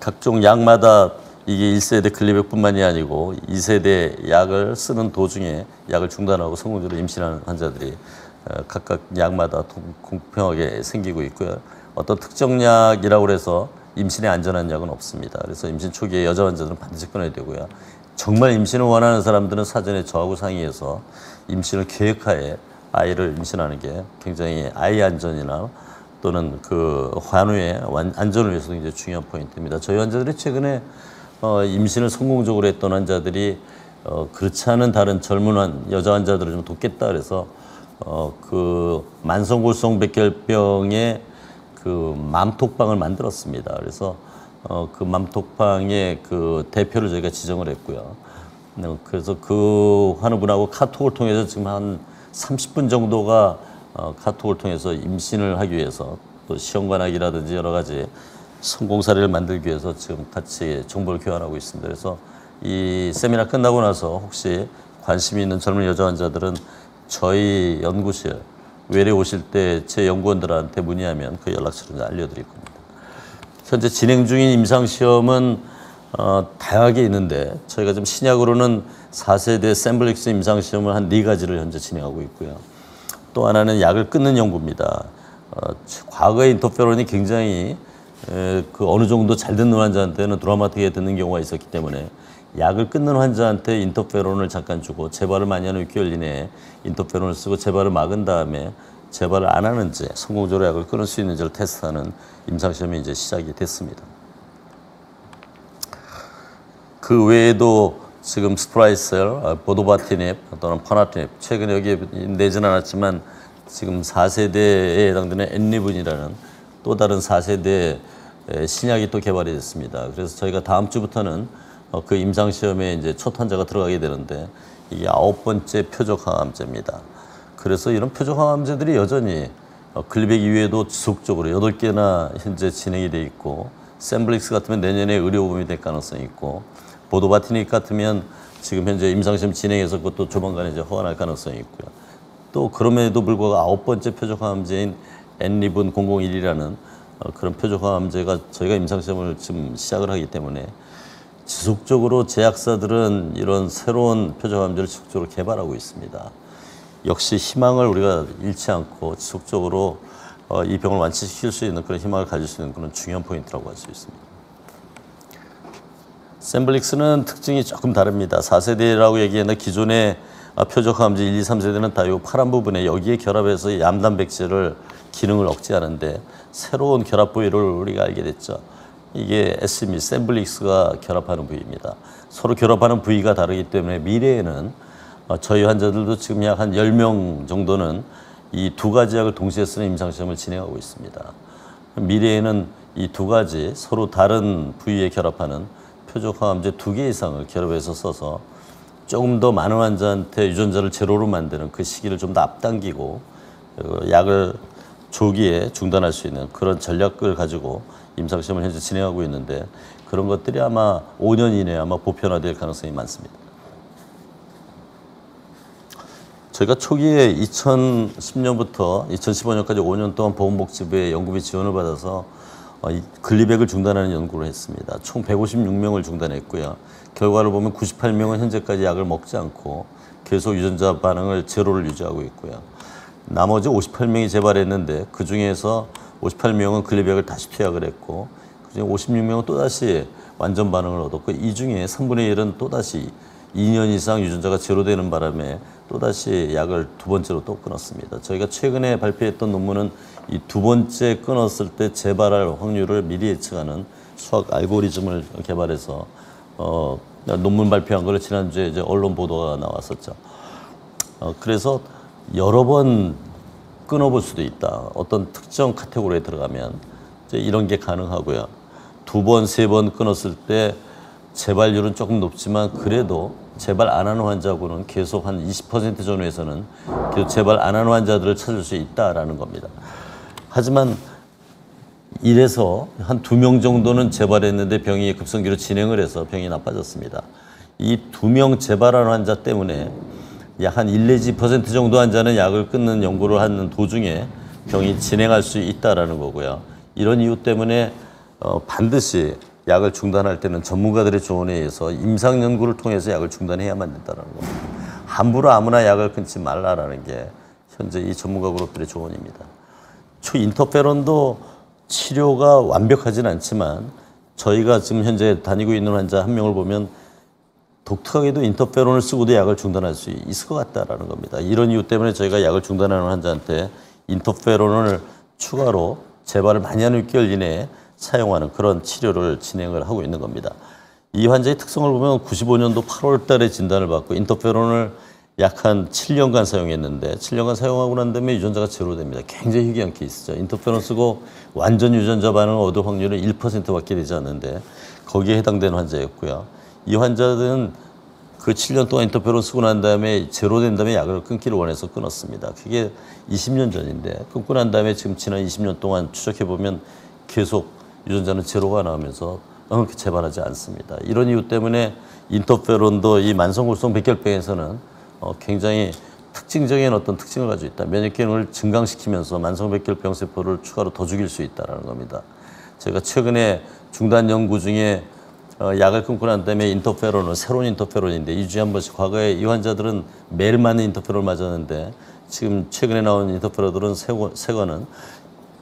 각종 약마다 이게 1세대 클리백뿐만이 아니고 2세대 약을 쓰는 도중에 약을 중단하고 성공적으로 임신하는 환자들이 어, 각각 약마다 공평하게 생기고 있고요. 어떤 특정 약이라고 해서 임신에 안전한 약은 없습니다. 그래서 임신 초기에 여자 환자들은 반드시 끊어야 되고요. 정말 임신을 원하는 사람들은 사전에 저하고 상의해서 임신을 계획하에 아이를 임신하는 게 굉장히 아이 안전이나 또는 그 환우의 안전을 위해서 굉장히 중요한 포인트입니다. 저희 환자들이 최근에 어, 임신을 성공적으로 했던 환자들이 어, 그렇지 않은 다른 젊은 환, 여자 환자들을 좀 돕겠다 그래서 어, 그 만성골성 백혈병의 그 맘톡방을 만들었습니다. 그래서 어, 그 맘톡방의 그 대표를 저희가 지정을 했고요. 네, 그래서 그 환우분하고 카톡을 통해서 지금 한 30분 정도가 어, 카톡을 통해서 임신을 하기 위해서 또 시험관학이라든지 여러 가지 성공 사례를 만들기 위해서 지금 같이 정보를 교환하고 있습니다. 그래서 이 세미나 끝나고 나서 혹시 관심이 있는 젊은 여자 환자들은 저희 연구실 외래 오실 때 제 연구원들한테 문의하면 그 연락처를 알려드릴 겁니다. 현재 진행 중인 임상시험은 어, 다양하게 있는데 저희가 지금 신약으로는 4세대 샘블릭스 임상시험을 한 네 가지를 현재 진행하고 있고요. 또 하나는 약을 끊는 연구입니다. 어, 과거에 인터페론이 굉장히 에, 그 어느 정도 잘 듣는 환자한테는 드라마틱하게 듣는 경우가 있었기 때문에 약을 끊는 환자한테 인터페론을 잠깐 주고 재발을 많이 하는 6개월 이내에 인터페론을 쓰고 재발을 막은 다음에 재발을 안 하는지 성공적으로 약을 끊을 수 있는지를 테스트하는 임상시험이 이제 시작이 됐습니다. 그 외에도 지금 스프라이셀, 어, 보수티닙 또는 포나티닙 최근에 여기에 내지는 않았지만 지금 4세대에 해당되는 엔리븐이라는 또 다른 4세대 신약이 또 개발이 됐습니다. 그래서 저희가 다음 주부터는 어, 그 임상 시험에 이제 첫 환자가 들어가게 되는데 이게 아홉 번째 표적 항암제입니다. 그래서 이런 표적 항암제들이 여전히 어, 글리백 이외에도 지속적으로 여덟 개나 현재 진행이 돼 있고 샘블릭스 같으면 내년에 의료보험이 될 가능성이 있고 보도바티닉 같으면 지금 현재 임상시험 진행해서 그것도 조만간에 이제 허가날 가능성이 있고요. 또 그럼에도 불구하고 아홉 번째 표적 항암제인 엔리븐 001이라는 어, 그런 표적 항암제가 저희가 임상시험을 지금 시작을 하기 때문에 지속적으로 제약사들은 이런 새로운 표적 항암제를 지속적으로 개발하고 있습니다. 역시 희망을 우리가 잃지 않고 지속적으로 어, 이 병을 완치시킬 수 있는 그런 희망을 가질 수 있는 그런 중요한 포인트라고 할 수 있습니다. 셈블릭스는 특징이 조금 다릅니다. 4세대라고 얘기했는데 기존의 아, 표적 항암제 1, 2, 3세대는 다 요 파란 부분에 여기에 결합해서 암단백질을 기능을 억제하는데 새로운 결합 부위를 우리가 알게 됐죠. 이게 에스미, 셈블릭스가 결합하는 부위입니다. 서로 결합하는 부위가 다르기 때문에 미래에는 어, 저희 환자들도 지금 약 한 10명 정도는 이 두 가지 약을 동시에 쓰는 임상시험을 진행하고 있습니다. 미래에는 이 두 가지 서로 다른 부위에 결합하는 표적 항암제 두 개 이상을 결합해서 써서 조금 더 많은 환자한테 유전자를 제로로 만드는 그 시기를 좀 더 앞당기고 어, 약을 조기에 중단할 수 있는 그런 전략을 가지고 임상시험을 현재 진행하고 있는데 그런 것들이 아마 5년 이내에 아마 보편화될 가능성이 많습니다. 저희가 초기에 2010년부터 2015년까지 5년 동안 보건복지부의 연구비 지원을 받아서 어, 이 글리백을 중단하는 연구를 했습니다. 총 156명을 중단했고요. 결과를 보면 98명은 현재까지 약을 먹지 않고 계속 유전자 반응을 제로를 유지하고 있고요. 나머지 58명이 재발했는데 그 중에서 58명은 글리백을 다시 투약을 했고 그중에 56명은 또다시 완전 반응을 얻었고 이 중에 3분의 1은 또다시 2년 이상 유전자가 제로되는 바람에 또다시 약을 두 번째로 또 끊었습니다. 저희가 최근에 발표했던 논문은 이 두 번째 끊었을 때 재발할 확률을 미리 예측하는 수학 알고리즘을 개발해서 어, 논문 발표한 걸 지난주에 이제 언론 보도가 나왔었죠. 어, 그래서 여러 번 끊어볼 수도 있다. 어떤 특정 카테고리에 들어가면 이제 이런 게 가능하고요. 두 번, 세 번 끊었을 때 재발률은 조금 높지만 그래도 재발 안 하는 환자하고는 계속 한 20% 전후에서는 계속 재발 안 하는 환자들을 찾을 수 있다라는 겁니다. 하지만 이래서 한 두 명 정도는 재발했는데 병이 급성기로 진행을 해서 병이 나빠졌습니다. 이 두 명 재발한 환자 때문에 약 한 1 내지 2% 정도 환자는 약을 끊는 연구를 하는 도중에 병이 진행할 수 있다라는 거고요. 이런 이유 때문에 어, 반드시 약을 중단할 때는 전문가들의 조언에 의해서 임상 연구를 통해서 약을 중단해야만 된다는 겁니다. 함부로 아무나 약을 끊지 말라라는 게 현재 이 전문가 그룹들의 조언입니다. 초인터페론도 치료가 완벽하진 않지만 저희가 지금 현재 다니고 있는 환자 한 명을 보면 독특하게도 인터페론을 쓰고도 약을 중단할 수 있을 것 같다라는 겁니다. 이런 이유 때문에 저희가 약을 중단하는 환자한테 인터페론을 추가로 재발을 많이 하는 6개월 이내에 사용하는 그런 치료를 진행을 하고 있는 겁니다. 이 환자의 특성을 보면 95년도 8월 달에 진단을 받고 인터페론을 약 한 7년간 사용했는데 7년간 사용하고 난 다음에 유전자가 제로됩니다. 굉장히 희귀한 케이스죠. 인터페론 쓰고 완전 유전자 반응을 얻을 확률은 1%밖에 되지 않는데 거기에 해당되는 환자였고요. 이 환자들은 그 7년 동안 인터페론 쓰고 난 다음에 제로된 다음에 약을 끊기를 원해서 끊었습니다. 그게 20년 전인데 끊고 난 다음에 지금 지난 20년 동안 추적해 보면 계속 유전자는 제로가 나오면서 그렇게 재발하지 않습니다. 이런 이유 때문에 인터페론도 이 만성골성 백혈병에서는 어, 굉장히 특징적인 어떤 특징을 가지고 있다. 면역 기능을 증강시키면서 만성 백혈병 세포를 추가로 더 죽일 수 있다는 겁니다. 제가 최근에 중단 연구 중에 어, 약을 끊고 난 다음에 인터페론은 새로운 인터페론인데 2주에 한 번씩 과거에 이 환자들은 매일 맞는 인터페론을 맞았는데 지금 최근에 나온 인터페론들은 새, 새 거는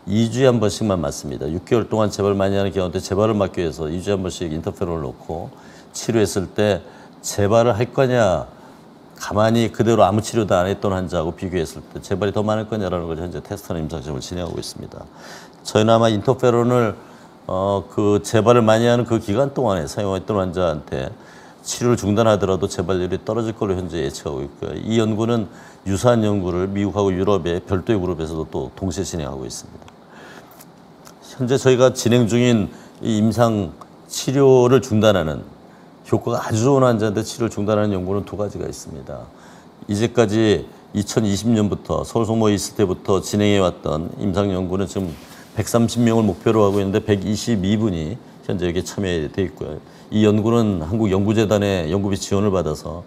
2주에 한 번씩만 맞습니다. 6개월 동안 재발 많이 하는 경우인데 재발을 막기 위해서 2주에 한 번씩 인터페론을 놓고 치료했을 때 재발을 할 거냐 가만히 그대로 아무 치료도 안 했던 환자하고 비교했을 때 재발이 더 많을 거냐라는 걸 현재 테스트하는 임상시험을 진행하고 있습니다. 저희는 아마 인터페론을 어, 그 재발을 많이 하는 그 기간 동안에 사용했던 환자한테 치료를 중단하더라도 재발률이 떨어질 걸로 현재 예측하고 있고요. 이 연구는 유사한 연구를 미국하고 유럽의 별도의 그룹에서도 또 동시에 진행하고 있습니다. 현재 저희가 진행 중인 이 임상 치료를 중단하는 효과가 아주 좋은 환자인데 치료를 중단하는 연구는 두 가지가 있습니다. 이제까지 2020년부터 서울 소모에 있을 때부터 진행해 왔던 임상 연구는 지금 130명을 목표로 하고 있는데 122분이 현재 여기에 참여돼 있고요. 이 연구는 한국연구재단의 연구비 지원을 받아서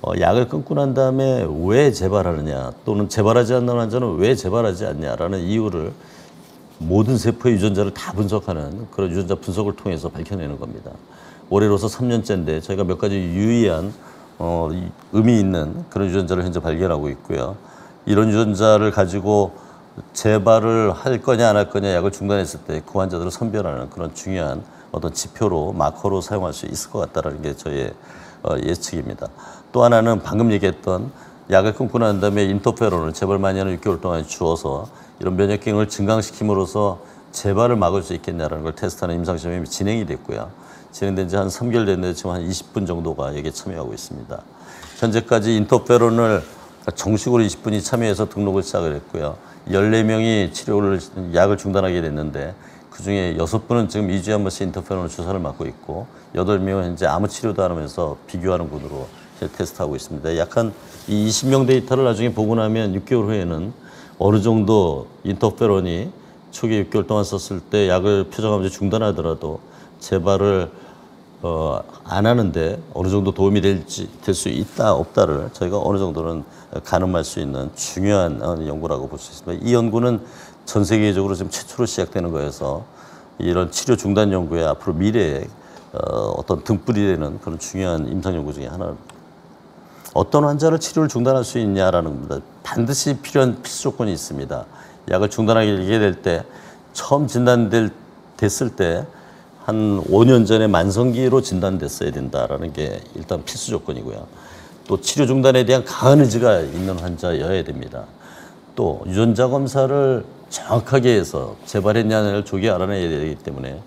어, 약을 끊고 난 다음에 왜 재발하느냐 또는 재발하지 않는 환자는 왜 재발하지 않냐라는 이유를 모든 세포의 유전자를 다 분석하는 그런 유전자 분석을 통해서 밝혀내는 겁니다. 올해로서 3년째인데 저희가 몇 가지 유의한 어, 이- 의미 있는 그런 유전자를 현재 발견하고 있고요. 이런 유전자를 가지고 재발을 할 거냐 안 할 거냐 약을 중단했을 때 그 환자들을 선별하는 그런 중요한 어떤 지표로 마커로 사용할 수 있을 것 같다라는 게 저의 어, 예측입니다. 또 하나는 방금 얘기했던 약을 끊고 난 다음에 인터페론을 재발 만연을 6개월 동안 주어서 이런 면역 기능을 증강시킴으로써 재발을 막을 수 있겠냐라는 걸 테스트하는 임상 시험이 진행이 됐고요. 진행된 지 한 3개월 됐는데 지금 한 20분 정도가 여기에 참여하고 있습니다. 현재까지 인터페론을 정식으로 20분이 참여해서 등록을 시작을 했고요. 14명이 치료를 약을 중단하게 됐는데 그중에 6분은 지금 2주에 한 번씩 인터페론을 주사를 맞고 있고 8명은 현재 아무 치료도 안 하면서 비교하는 현재 테스트하고 있습니다. 약한 이 20명 데이터를 나중에 보고 나면 6개월 후에는 어느 정도 인터페론이 초기 6개월 동안 썼을 때 약을 표정암제 중단하더라도 재발을 어, 안 하는데 어느 정도 도움이 될지 될 수 있다 없다를 저희가 어느 정도는 가늠할 수 있는 중요한 어, 연구라고 볼 수 있습니다. 이 연구는 전 세계적으로 지금 최초로 시작되는 거여서 이런 치료 중단 연구에 앞으로 미래에 어, 어떤 등불이 되는 그런 중요한 임상 연구 중에 하나입니다. 어떤 환자를 치료를 중단할 수 있냐라는 겁니다. 반드시 필요한 필수 조건이 있습니다. 약을 중단하게 될 때 처음 진단될 됐을 때 한 5년 전에 만성기로 진단됐어야 된다라는 게 일단 필수 조건이고요. 또 치료 중단에 대한 강한 의지가 있는 환자여야 됩니다. 또 유전자 검사를 정확하게 해서 재발했냐를 조기 알아내야 되기 때문에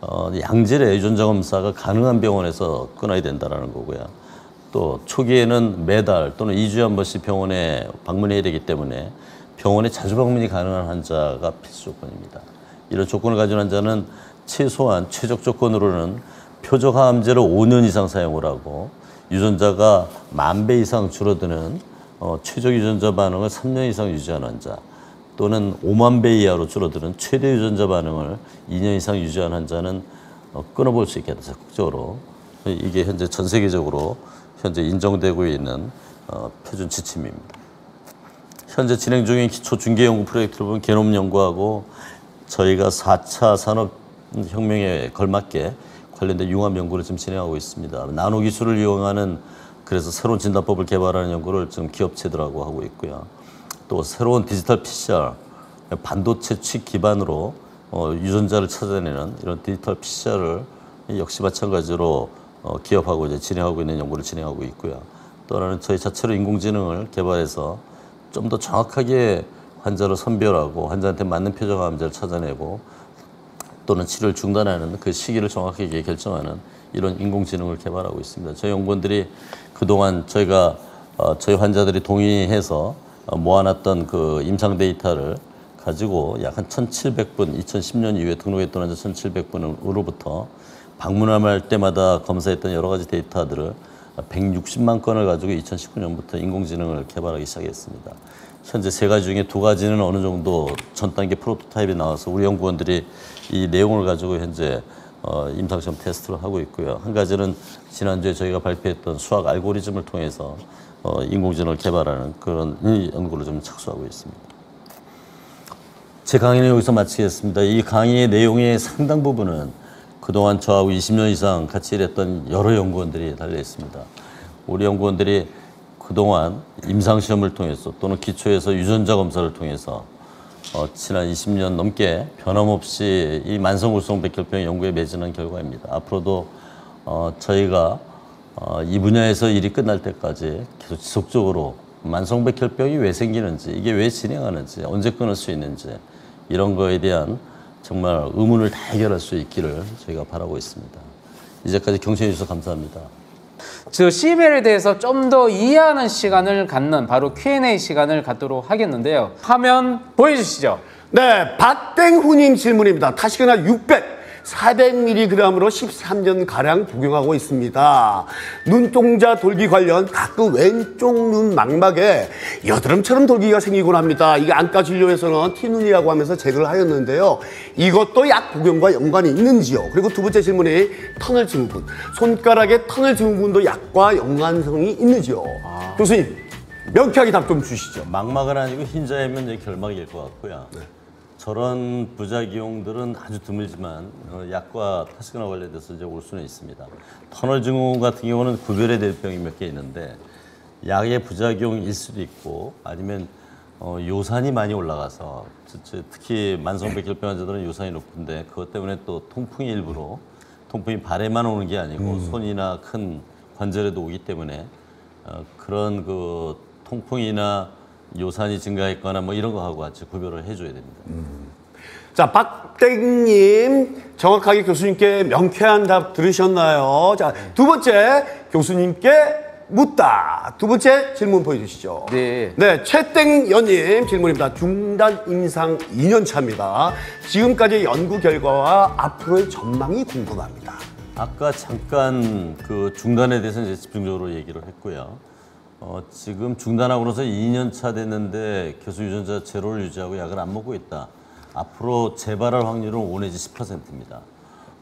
어, 양질의 유전자 검사가 가능한 병원에서 끊어야 된다라는 거고요. 또 초기에는 매달 또는 2주에 한 번씩 병원에 방문해야 되기 때문에 병원에 자주 방문이 가능한 환자가 필수 조건입니다. 이런 조건을 가진 환자는 최소한 최적 조건으로는 표적 항암제를 5년 이상 사용을 하고 유전자가 만 배 이상 줄어드는 어, 최적 유전자 반응을 3년 이상 유지한 환자 또는 5만 배 이하로 줄어드는 최대 유전자 반응을 2년 이상 유지한 환자는 어, 끊어볼 수 있게 적극적으로 이게 현재 전 세계적으로 현재 인정되고 있는 어, 표준 지침입니다. 현재 진행 중인 기초 중개 연구 프로젝트를 보면 게놈 연구하고 저희가 4차 산업 혁명에 걸맞게 관련된 융합 연구를 지금 진행하고 있습니다. 나노 기술을 이용하는 그래서 새로운 진단법을 개발하는 연구를 지금 기업체들하고 하고 있고요. 또 새로운 디지털 PCR 반도체 칩 기반으로 어, 유전자를 찾아내는 이런 디지털 PCR을 역시 마찬가지로 어, 기업하고 이제 진행하고 있는 연구를 진행하고 있고요. 또 하나는 저희 자체로 인공지능을 개발해서 좀 더 정확하게 환자를 선별하고 환자한테 맞는 표적 암제를 찾아내고 또는 치료를 중단하는 그 시기를 정확하게 결정하는 이런 인공지능을 개발하고 있습니다. 저희 연구원들이 그동안 저희가 어, 저희 환자들이 동의해서 어, 모아놨던 그 임상 데이터를 가지고 약 한 1,700분, 2010년 이후에 등록했던 환자 1,700분으로부터 방문할 때마다 검사했던 여러 가지 데이터들을 160만 건을 가지고 2019년부터 인공지능을 개발하기 시작했습니다. 현재 세 가지 중에 두 가지는 어느 정도 전 단계 프로토타입이 나와서 우리 연구원들이 이 내용을 가지고 현재 어, 임상시험 테스트를 하고 있고요. 한 가지는 지난주에 저희가 발표했던 수학 알고리즘을 통해서 어, 인공지능을 개발하는 그런 이 연구를 좀 착수하고 있습니다. 제 강의는 여기서 마치겠습니다. 이 강의의 내용의 상당 부분은 그동안 저하고 20년 이상 같이 일했던 여러 연구원들이 달려 있습니다. 우리 연구원들이 그동안 임상시험을 통해서 또는 기초에서 유전자 검사를 통해서 어, 지난 20년 넘게 변함없이 이 만성골수성 백혈병 연구에 매진한 결과입니다. 앞으로도 어, 저희가 어, 이 분야에서 일이 끝날 때까지 계속 지속적으로 만성 백혈병이 왜 생기는지 이게 왜 진행하는지 언제 끊을 수 있는지 이런 거에 대한 정말 의문을 다 해결할 수 있기를 저희가 바라고 있습니다. 이제까지 경청해 주셔서 감사합니다. 저 CBL에 대해서 좀 더 이해하는 시간을 갖는 바로 Q&A 시간을 갖도록 하겠는데요. 화면 보여주시죠. 네, 박땡후님 질문입니다. 타시그나 600. 400mg으로 13년 가량 복용하고 있습니다. 눈동자 돌기 관련 가끔 왼쪽 눈 망막에 여드름처럼 돌기가 생기곤 합니다. 이게 안과 진료에서는 티눈이라고 하면서 제거를 하였는데요. 이것도 약 복용과 연관이 있는지요? 그리고 두 번째 질문이 터널 증후군. 손가락에 터널 증후군도 약과 연관성이 있는지요? 교수님, 명쾌하게 답 좀 주시죠. 망막은 아니고 흰자이면 이제 결막일 것 같고요. 저런 부작용들은 아주 드물지만 어, 약과 타시거나 관련돼서 이제 올 수는 있습니다. 터널 증후군 같은 경우는 구별해야 될 병이 몇 개 있는데 약의 부작용일 수도 있고 아니면 어, 요산이 많이 올라가서 특히 만성백혈병 환자들은 요산이 높은데 그것 때문에 또 통풍이 일부러 통풍이 발에만 오는 게 아니고 손이나 큰 관절에도 오기 때문에 어, 그런 그 통풍이나 요산이 증가했거나 뭐 이런 거하고 같이 구별을 해줘야 됩니다. 자, 박땡님, 정확하게 교수님께 명쾌한 답 들으셨나요? 자, 두 번째, 교수님께 묻다. 두 번째 질문 보여주시죠. 네. 네, 최땡연님 질문입니다. 중단 임상 2년 차입니다. 지금까지 연구 결과와 앞으로의 전망이 궁금합니다. 아까 잠깐 그 중단에 대해서 이제 집중적으로 얘기를 했고요. 어, 지금 중단하고 나서 2년 차 됐는데 교수 유전자 제로를 유지하고 약을 안 먹고 있다. 앞으로 재발할 확률은 5 내지 10%입니다.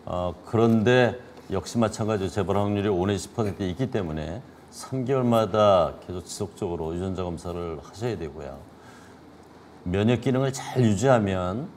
어, 그런데 역시 마찬가지로 재발 확률이 5 내지 10% 있기 때문에 3개월마다 계속 지속적으로 유전자 검사를 하셔야 되고요. 면역 기능을 잘 유지하면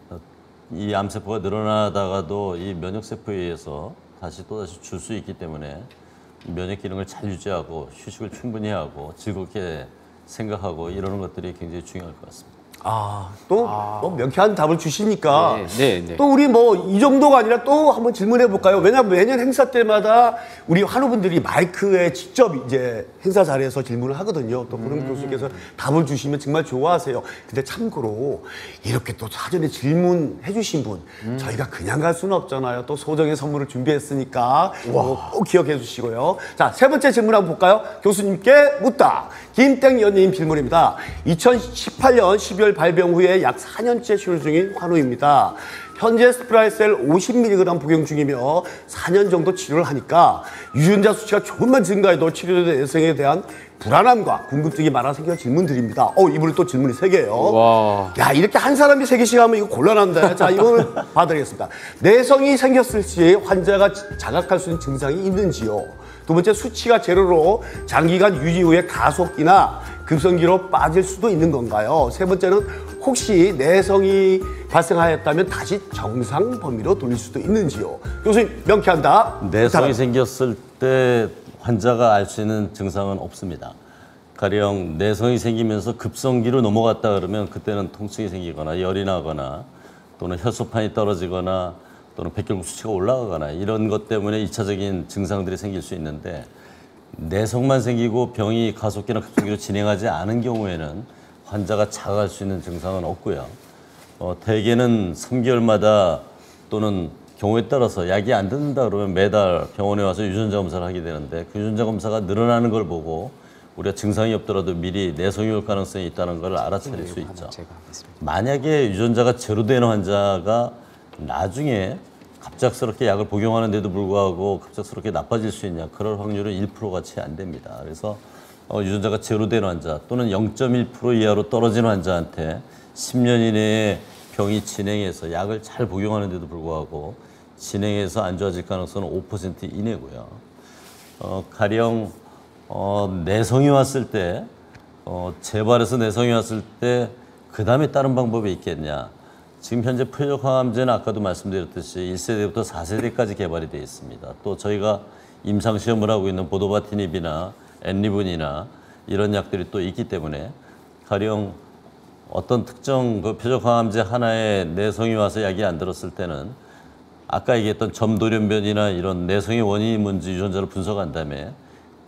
이 암세포가 늘어나다가도 이 면역 세포에 의해서 다시 또 다시 줄 수 있기 때문에 이 면역 기능을 잘 유지하고 휴식을 충분히 하고 즐겁게 생각하고 이러는 것들이 굉장히 중요할 것 같습니다. 아, 또, 뭐 명쾌한 답을 주시니까. 네, 네, 네. 또 우리 뭐 이 정도가 아니라 또 한번 질문해 볼까요? 왜냐하면 매년 행사 때마다 우리 환우분들이 마이크에 직접 이제 행사 자리에서 질문을 하거든요. 또 그런 교수께서 답을 주시면 정말 좋아하세요. 근데 참고로 이렇게 또 사전에 질문해 주신 분 저희가 그냥 갈 수는 없잖아요. 또 소정의 선물을 준비했으니까 꼭, 꼭 기억해 주시고요. 자, 세 번째 질문 한번 볼까요? 교수님께 묻다. 김땡연님 질문입니다. 2018년 12월 발병 후에 약 4년째 치료 중인 환우입니다. 현재 스프라이셀 50mg 복용 중이며 4년 정도 치료를 하니까 유전자 수치가 조금만 증가해도 치료 예상에 대한 불안함과 궁금증이 많아 생겨 질문 드립니다. 어, 이분은 또 질문이 세 개예요. 와. 야, 이렇게 한 사람이 세 개씩 하면 이거 곤란한데. 자, 이거는 봐드리겠습니다. 내성이 생겼을 시 환자가 자각할 수 있는 증상이 있는지요? 두 번째, 수치가 제로로 장기간 유지 후에 가속기나 급성기로 빠질 수도 있는 건가요? 세 번째는 혹시 내성이 발생하였다면 다시 정상 범위로 돌릴 수도 있는지요? 교수님, 명쾌한다. 내성이 생겼을 때 환자가 알 수 있는 증상은 없습니다. 가령 내성이 생기면서 급성기로 넘어갔다 그러면 그때는 통증이 생기거나 열이 나거나 또는 혈소판이 떨어지거나 또는 백혈구 수치가 올라가거나 이런 것 때문에 이차적인 증상들이 생길 수 있는데 내성만 생기고 병이 가속기나 급성기로 진행하지 않은 경우에는 환자가 자각할 수 있는 증상은 없고요. 어, 대개는 3개월마다 또는 경우에 따라서 약이 안 듣는다 그러면 매달 병원에 와서 유전자 검사를 하게 되는데 그 유전자 검사가 늘어나는 걸 보고 우리가 증상이 없더라도 미리 내성이 올 가능성이 있다는 걸 알아차릴 수 있죠. 만약에 유전자가 제로되는 환자가 나중에 갑작스럽게 약을 복용하는데도 불구하고 갑작스럽게 나빠질 수 있냐 그럴 확률은 1%가 채 안 됩니다. 그래서 어, 유전자가 제로된 환자 또는 0.1% 이하로 떨어진 환자한테 10년 이내에 병이 진행해서 약을 잘 복용하는데도 불구하고 진행해서 안 좋아질 가능성은 5% 이내고요. 어, 가령 어, 내성이 왔을 때 어, 재발해서 내성이 왔을 때 그 다음에 다른 방법이 있겠냐? 지금 현재 표적항암제는 아까도 말씀드렸듯이 1세대부터 4세대까지 개발이 되어 있습니다. 또 저희가 임상 시험을 하고 있는 보도바티닙이나 엔리분이나 이런 약들이 또 있기 때문에 가령 어떤 특정 그 표적항암제 하나에 내성이 와서 약이 안 들었을 때는 아까 얘기했던 점돌연변이나 이런 내성의 원인이 뭔지 유전자를 분석한 다음에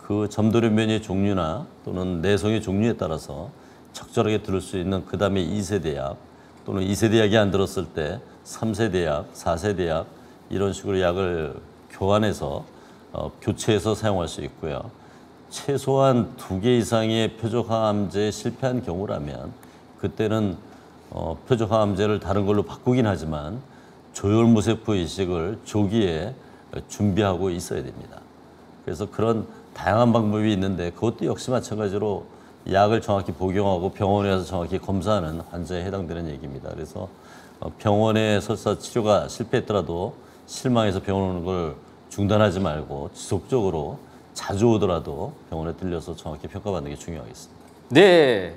그 점돌연변의 종류나 또는 내성의 종류에 따라서 적절하게 들을 수 있는 그 다음에 2세대 약 또는 2세대 약이 안 들었을 때 3세대 약, 4세대 약 이런 식으로 약을 교환해서 어, 교체해서 사용할 수 있고요. 최소한 두 개 이상의 표적항암제에 실패한 경우라면 그때는 어, 표적항암제를 다른 걸로 바꾸긴 하지만 조혈무세포 이식을 조기에 준비하고 있어야 됩니다. 그래서 그런 다양한 방법이 있는데 그것도 역시 마찬가지로 약을 정확히 복용하고 병원에서 정확히 검사하는 환자에 해당되는 얘기입니다. 그래서 어, 병원에 설사 치료가 실패했더라도 실망해서 병원 오는 걸 중단하지 말고 지속적으로 자주 오더라도 병원에 들려서 정확히 평가받는 게 중요하겠습니다. 네.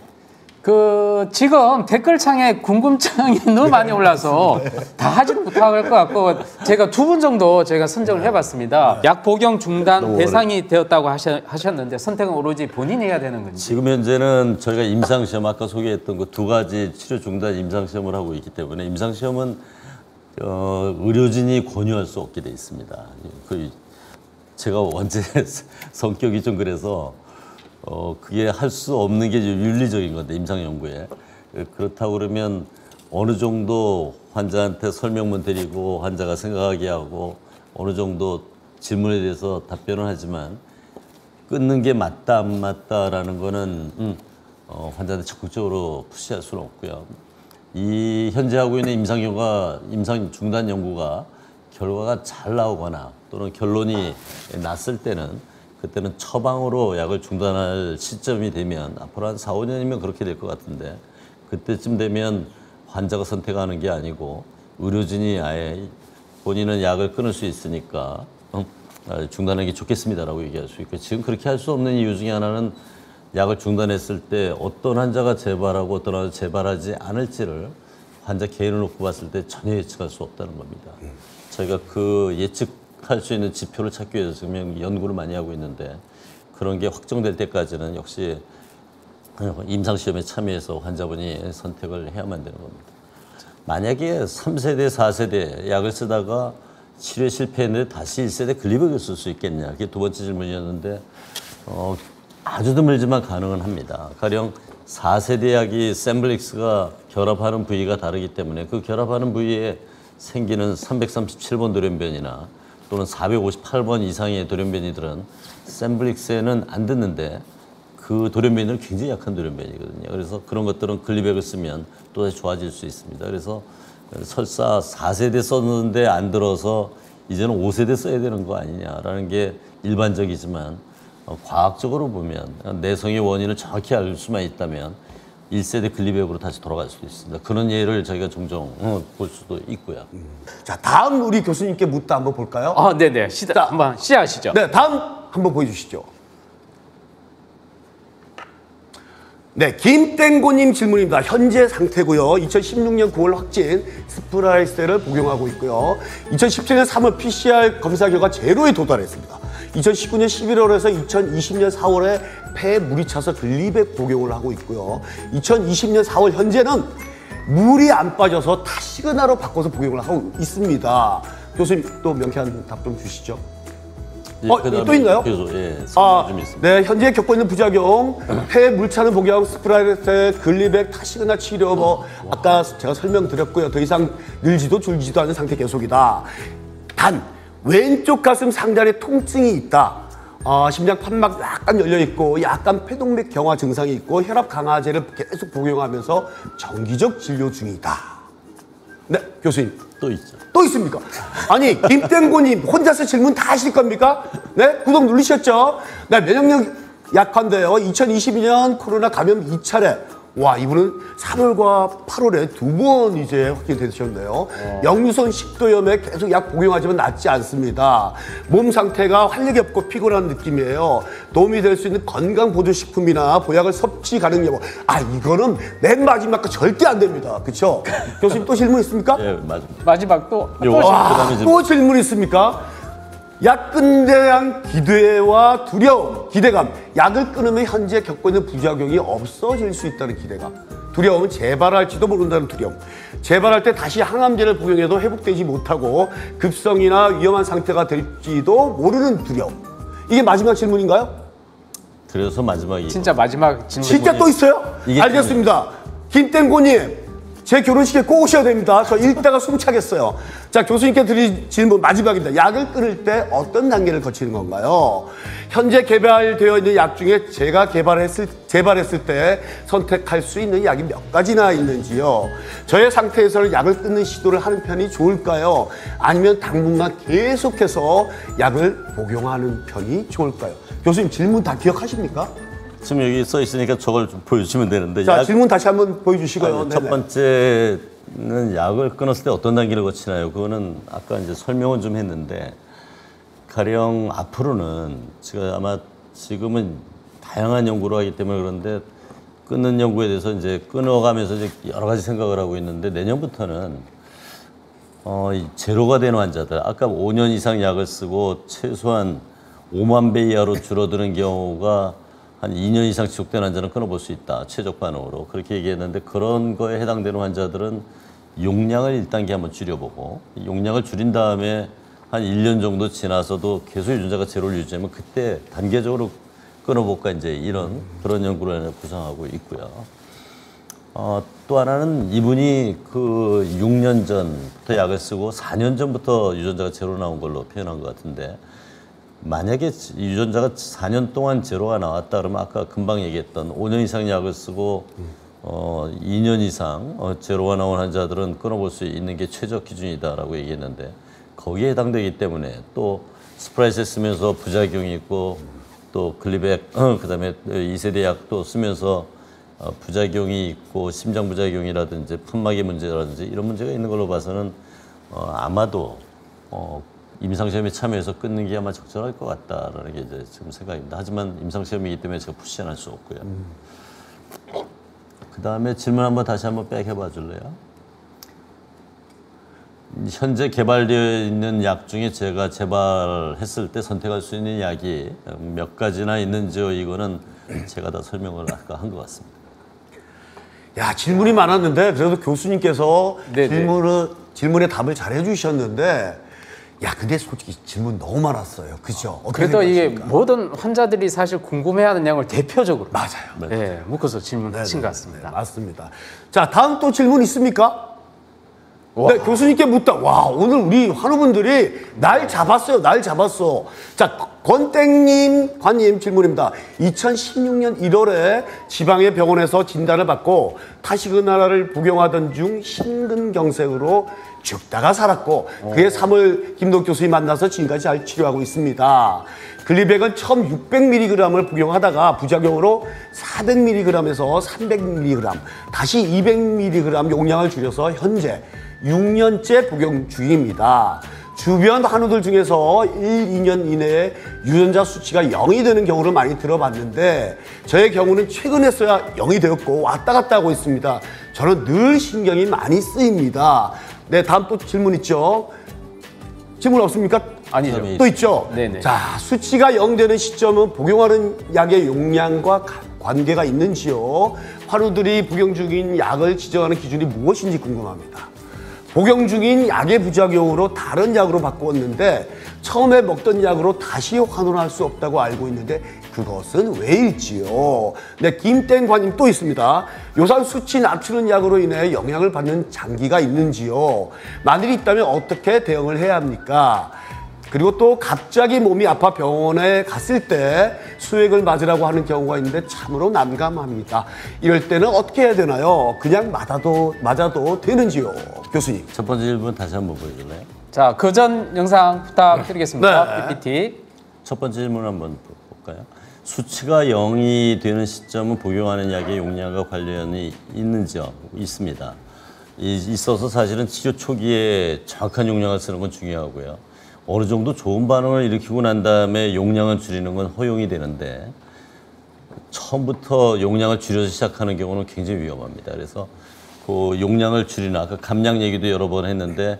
그 지금 댓글창에 궁금증이 너무 많이 올라서 다 하지는 못할 것 같고 제가 두 분 정도 제가 선정을 해봤습니다. 약 복용 중단 대상이 되었다고 하셨, 하셨는데 선택은 오로지 본인이 해야 되는 건지. 지금 현재는 저희가 임상 시험 아까 소개했던 그 두 가지 치료 중단 임상 시험을 하고 있기 때문에 임상 시험은 어, 의료진이 권유할 수 없게 돼 있습니다. 그 제가 원체 성격이 좀 그래서 어, 그게 할 수 없는 게 윤리적인 건데 임상 연구에 그렇다고 그러면 어느 정도 환자한테 설명문 드리고 환자가 생각하게 하고 어느 정도 질문에 대해서 답변을 하지만 끊는 게 맞다 안 맞다라는 거는 음, 어, 환자한테 적극적으로 푸시할 수는 없고요. 이 현재 하고 있는 임상 연구가 임상 중단 연구가 결과가 잘 나오거나 또는 결론이 났을 때는 그때는 처방으로 약을 중단할 시점이 되면 앞으로 한 4, 5년이면 그렇게 될 것 같은데 그때쯤 되면 환자가 선택하는 게 아니고 의료진이 아예 본인은 약을 끊을 수 있으니까 어, 아, 중단하는 게 좋겠습니다라고 얘기할 수 있고 지금 그렇게 할 수 없는 이유 중에 하나는 약을 중단했을 때 어떤 환자가 재발하고 어떤 환자가 재발하지 않을지를 환자 개인을 놓고 봤을 때 전혀 예측할 수 없다는 겁니다. 저희가 그 예측 할 수 있는 지표를 찾기 위해서 지금 연구를 많이 하고 있는데 그런 게 확정될 때까지는 역시 임상시험에 참여해서 환자분이 선택을 해야만 되는 겁니다. 만약에 3세대, 4세대 약을 쓰다가 치료에 실패했는데 다시 1세대 글리백을 쓸 수 있겠냐. 그게 두 번째 질문이었는데 어, 아주 드물지만 가능은 합니다. 가령 4세대 약이 샘블릭스가 결합하는 부위가 다르기 때문에 그 결합하는 부위에 생기는 337번 돌연변이나 또는 458번 이상의 돌연변이들은 샘블릭스에는 안 듣는데 그 돌연변이는 굉장히 약한 돌연변이거든요. 그래서 그런 것들은 글리백을 쓰면 또다시 좋아질 수 있습니다. 그래서 설사 4세대 썼는데 안 들어서 이제는 5세대 써야 되는 거 아니냐라는 게 일반적이지만 어, 과학적으로 보면 내성의 원인을 정확히 알 수만 있다면 1세대 글리백으로 다시 돌아갈 수도 있습니다. 그런 예를 저희가 종종 어, 볼 수도 있고요. 자, 다음 우리 교수님께 묻다 한번 볼까요? 아, 네네. 시다 자. 한번 시작하시죠. 네, 다음 한번 보여주시죠. 네, 김땡고님 질문입니다. 현재 상태고요. 2016년 9월 확진 스프라이셀을 복용하고 있고요. 2017년 3월 PCR 검사 결과 제로에 도달했습니다. 2019년 11월에서 2020년 4월에 폐에 물이 차서 글리백 복용을 하고 있고요. 2020년 4월 현재는 물이 안 빠져서 타시그나로 바꿔서 복용을 하고 있습니다. 교수님 또 명쾌한 답 좀 주시죠. 어, 그다음에 또 있나요? 교수, 예, 아. 네, 현재 겪고 있는 부작용, 폐에 물 차는 복용, 스프라이셀, 글리백, 타시그나 치료, 뭐, 아까 제가 설명드렸고요. 더 이상 늘지도 줄지도 않는 상태 계속이다. 단, 왼쪽 가슴 상단에 통증이 있다. 아, 심장 판막 약간 열려 있고, 약간 폐동맥 경화 증상이 있고, 혈압 강화제를 계속 복용하면서 정기적 진료 중이다. 네, 교수님. 또 있죠. 또 있습니까? 아니 김땡고님 혼자서 질문 다 하실 겁니까? 네 구독 누르셨죠? 네 면역력 약한데요. 2022년 코로나 감염 2차례. 와 이분은 3월과 8월에 두 번 이제 확진되셨네요. 역류성 식도염에 계속 약 복용하지만 낫지 않습니다. 몸 상태가 활력이 없고 피곤한 느낌이에요. 도움이 될 수 있는 건강 보조 식품이나 보약을 섭취 가능 여부. 아 이거는 맨 마지막 거 절대 안 됩니다. 그렇죠? 교수님 또 질문 있습니까? 예, 맞습니다. 마지막 또, 이제- 또 질문 있습니까? 약근에 대한 기대와 두려움, 기대감. 약을 끊으면 현재 겪고 있는 부작용이 없어질 수 있다는 기대감. 두려움은 재발할지도 모른다는 두려움. 재발할 때 다시 항암제를 복용해도 회복되지 못하고 급성이나 위험한 상태가 될지도 모르는 두려움. 이게 마지막 질문인가요? 그래서 마지막이 진짜 마지막 질문. 진짜 또 있어요? 알겠습니다. 김땡고님, 제 결혼식에 꼭 오셔야 됩니다. 저 읽다가 숨차겠어요. 자, 교수님께 드릴 질문 마지막입니다. 약을 끊을 때 어떤 단계를 거치는 건가요? 현재 개발되어 있는 약 중에 제가 개발했을, 개발했을 때 선택할 수 있는 약이 몇 가지나 있는지요? 저의 상태에서는 약을 끊는 시도를 하는 편이 좋을까요? 아니면 당분간 계속해서 약을 복용하는 편이 좋을까요? 교수님 질문 다 기억하십니까? 지금 여기 써 있으니까 저걸 좀 보여주시면 되는데 자, 약- 질문 다시 한번 보여주시고요. 아니, 첫. 번째는 약을 끊었을 때 어떤 단계를 거치나요? 그거는 아까 이제 설명은 좀 했는데 가령 앞으로는 제가 아마 지금은 다양한 연구를 하기 때문에 그런데 끊는 연구에 대해서 이제 끊어가면서 이제 여러 가지 생각을 하고 있는데 내년부터는 어, 이 제로가 된 환자들 아까 5년 이상 약을 쓰고 최소한 5만 배 이하로 줄어드는 경우가 한 2년 이상 지속된 환자는 끊어볼 수 있다 최적 반응으로 그렇게 얘기했는데 그런 거에 해당되는 환자들은 용량을 1단계 한번 줄여보고 용량을 줄인 다음에 한 1년 정도 지나서도 계속 유전자가 제로를 유지하면 그때 단계적으로 끊어볼까 이제 이런 그런 연구를 구상하고 있고요. 어, 또 하나는 이분이 그 6년 전부터 약을 쓰고 4년 전부터 유전자가 제로 나온 걸로 표현한 것 같은데 만약에 유전자가 4년 동안 제로가 나왔다 그러면 아까 금방 얘기했던 5년 이상 약을 쓰고 어, 2년 이상 어, 제로가 나온 환자들은 끊어볼 수 있는 게 최적 기준이다라고 얘기했는데 거기에 해당되기 때문에 또 스프라이셀 쓰면서 부작용이 있고 또 글리백 그다음에 2세대 약도 쓰면서 어, 부작용이 있고 심장 부작용이라든지 흉막의 문제라든지 이런 문제가 있는 걸로 봐서는 어, 아마도 어, 임상시험에 참여해서 끊는 게 아마 적절할 것 같다라는 게 이제 지금 생각입니다. 하지만 임상시험이기 때문에 제가 push할 수 없고요. 그 다음에 질문 한번 다시 한번 back 해봐 줄래요? 현재 개발되어 있는 약 중에 제가 개발했을 때 선택할 수 있는 약이 몇 가지나 있는지요? 이거는 제가 다 설명을 아까 한 것 같습니다. 야 질문이 많았는데 그래도 교수님께서 네네. 질문을 질문에 답을 잘 해주셨는데 야 근데 솔직히 질문 너무 많았어요. 그죠? 그래도 이게? 모든 환자들이 사실 궁금해하는 내용을 대표적으로 맞아요. 네, 묶어서 질문하신 네네, 것 같습니다. 네, 맞습니다. 자 다음 또 질문 있습니까? 네, 교수님께 묻다. 와, 오늘 우리 환우분들이 날 잡았어요. 날 잡았어. 자, 권땡님, 관님 질문입니다. 2016년 1월에 지방의 병원에서 진단을 받고 타시그나라를 복용하던 중 심근경색으로 죽다가 살았고 그해 3월 김동 교수님 만나서 지금까지 잘 치료하고 있습니다. 글리백은 처음 600mg을 복용하다가 부작용으로 400mg에서 300mg, 다시 200mg 용량을 줄여서 현재 6년째 복용 중입니다. 주변 한우들 중에서 1, 2년 이내에 유전자 수치가 0이 되는 경우를 많이 들어봤는데 저의 경우는 최근에서야 0이 되었고 왔다 갔다 하고 있습니다. 저는 늘 신경이 많이 쓰입니다. 네, 다음 또 질문 있죠? 질문 없습니까? 아니죠. 또 있죠? 네네. 자, 수치가 0 되는 시점은 복용하는 약의 용량과 가- 관계가 있는지요? 환우들이 복용 중인 약을 지정하는 기준이 무엇인지 궁금합니다. 복용 중인 약의 부작용으로 다른 약으로 바꾸었는데 처음에 먹던 약으로 다시 환원할 수 없다고 알고 있는데 그것은 왜일지요? 네, 김땡관님 또 있습니다. 요산 수치 낮추는 약으로 인해 영향을 받는 장기가 있는지요? 만일 있다면 어떻게 대응을 해야 합니까? 그리고 또 갑자기 몸이 아파 병원에 갔을 때 수액을 맞으라고 하는 경우가 있는데 참으로 난감합니다. 이럴 때는 어떻게 해야 되나요? 그냥 맞아도 맞아도 되는지요, 교수님? 첫 번째 질문 다시 한번 보여줄래요? 자, 그 전 영상 부탁드리겠습니다. 네. PPT. 첫 번째 질문 한번 볼까요? 수치가 0이 되는 시점은 복용하는 약의 용량과 관련이 있는지요? 있습니다. 이- 있어서 사실은 치료 초기에 정확한 용량을 쓰는 건 중요하고요. 어느 정도 좋은 반응을 일으키고 난 다음에 용량을 줄이는 건 허용이 되는데 처음부터 용량을 줄여서 시작하는 경우는 굉장히 위험합니다. 그래서 그 용량을 줄이는 아까 감량 얘기도 여러 번 했는데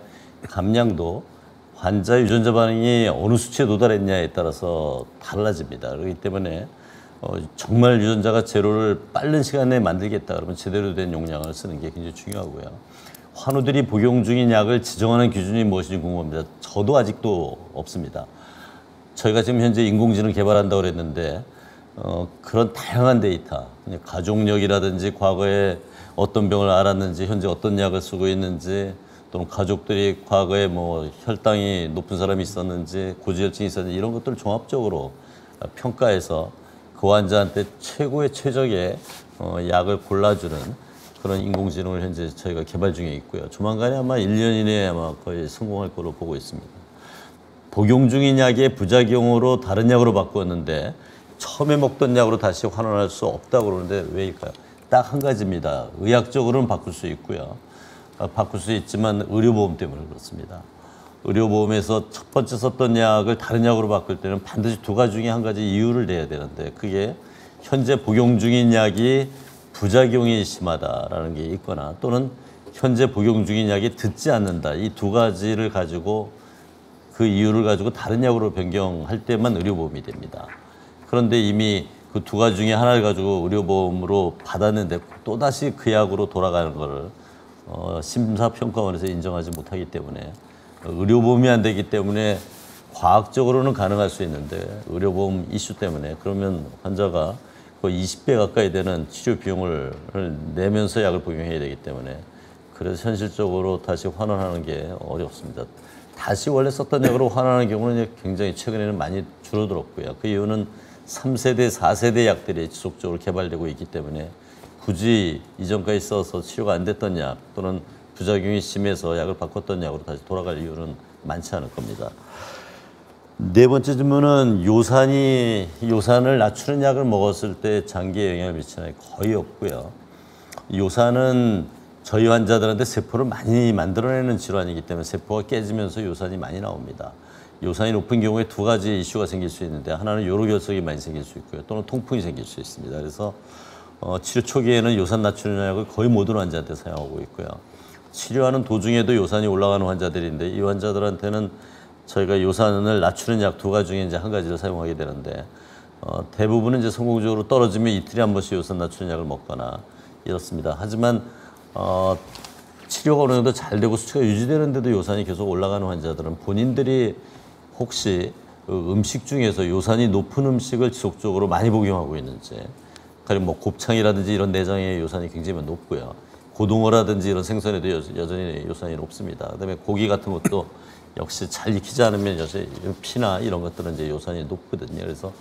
감량도 환자 유전자 반응이 어느 수치에 도달했냐에 따라서 달라집니다. 그렇기 때문에 어, 정말 유전자가 제로를 빠른 시간에 만들겠다 그러면 제대로 된 용량을 쓰는 게 굉장히 중요하고요. 환우들이 복용 중인 약을 지정하는 기준이 무엇인지 궁금합니다. 저도 아직도 없습니다. 저희가 지금 현재 인공지능 개발한다고 그랬는데 어, 그런 다양한 데이터, 가족력이라든지 과거에 어떤 병을 알았는지 현재 어떤 약을 쓰고 있는지 또는 가족들이 과거에 뭐 혈당이 높은 사람이 있었는지 고지혈증이 있었는지 이런 것들을 종합적으로 평가해서 그 환자한테 최고의 최적의 어, 약을 골라주는 그런 인공지능을 현재 저희가 개발 중에 있고요. 조만간에 아마 1년 이내에 아마 거의 성공할 거로 보고 있습니다. 복용 중인 약의 부작용으로 다른 약으로 바꾸었는데 처음에 먹던 약으로 다시 환원할 수 없다고 그러는데 왜일까요? 딱 한 가지입니다. 의학적으로는 바꿀 수 있고요. 어, 바꿀 수 있지만 의료보험 때문에 그렇습니다. 의료보험에서 첫 번째 썼던 약을 다른 약으로 바꿀 때는 반드시 두 가지 중에 한 가지 이유를 내야 되는데 그게 현재 복용 중인 약이 부작용이 심하다라는 게 있거나 또는 현재 복용 중인 약이 듣지 않는다. 이 두 가지를 가지고 그 이유를 가지고 다른 약으로 변경할 때만 의료보험이 됩니다. 그런데 이미 그 두 가지 중에 하나를 가지고 의료보험으로 받았는데 또다시 그 약으로 돌아가는 거를 어, 심사평가원에서 인정하지 못하기 때문에 의료보험이 안 되기 때문에 과학적으로는 가능할 수 있는데 의료보험 이슈 때문에 그러면 환자가 거의 20배 가까이 되는 치료 비용을 내면서 약을 복용해야 되기 때문에 그래서 현실적으로 다시 환원하는 게 어렵습니다. 다시 원래 썼던 약으로 환원하는 경우는 굉장히 최근에는 많이 줄어들었고요. 그 이유는 3세대, 4세대 약들이 지속적으로 개발되고 있기 때문에 굳이 이전까지 써서 치료가 안 됐던 약 또는 부작용이 심해서 약을 바꿨던 약으로 다시 돌아갈 이유는 많지 않을 겁니다. 네 번째 질문은 요산이 요산을 낮추는 약을 먹었을 때 장기에 영향을 미치는 거의 없고요. 요산은 저희 환자들한테 세포를 많이 만들어내는 질환이기 때문에 세포가 깨지면서 요산이 많이 나옵니다. 요산이 높은 경우에 두 가지 이슈가 생길 수 있는데 하나는 요로결석이 많이 생길 수 있고요. 또는 통풍이 생길 수 있습니다. 그래서 어, 치료 초기에는 요산 낮추는 약을 거의 모든 환자한테 사용하고 있고요. 치료하는 도중에도 요산이 올라가는 환자들인데 이 환자들한테는 저희가 요산을 낮추는 약 두 가지 중에 이제 한 가지를 사용하게 되는데 어, 대부분은 이제 성공적으로 떨어지면 이틀에 한 번씩 요산 낮추는 약을 먹거나 이렇습니다. 하지만 어, 치료가 어느 정도 잘 되고 수치가 유지되는데도 요산이 계속 올라가는 환자들은 본인들이 혹시 그 음식 중에서 요산이 높은 음식을 지속적으로 많이 복용하고 있는지 가령 뭐 곱창이라든지 이런 내장의 요산이 굉장히 높고요. 고등어라든지 이런 생선에도 여 전히 요산이 높습니다. 그다음에 고기 같은 것도 역시 잘 익히지 않으면 여전히 피나 이런 것들은 이제 요산이 높거든요. 그래서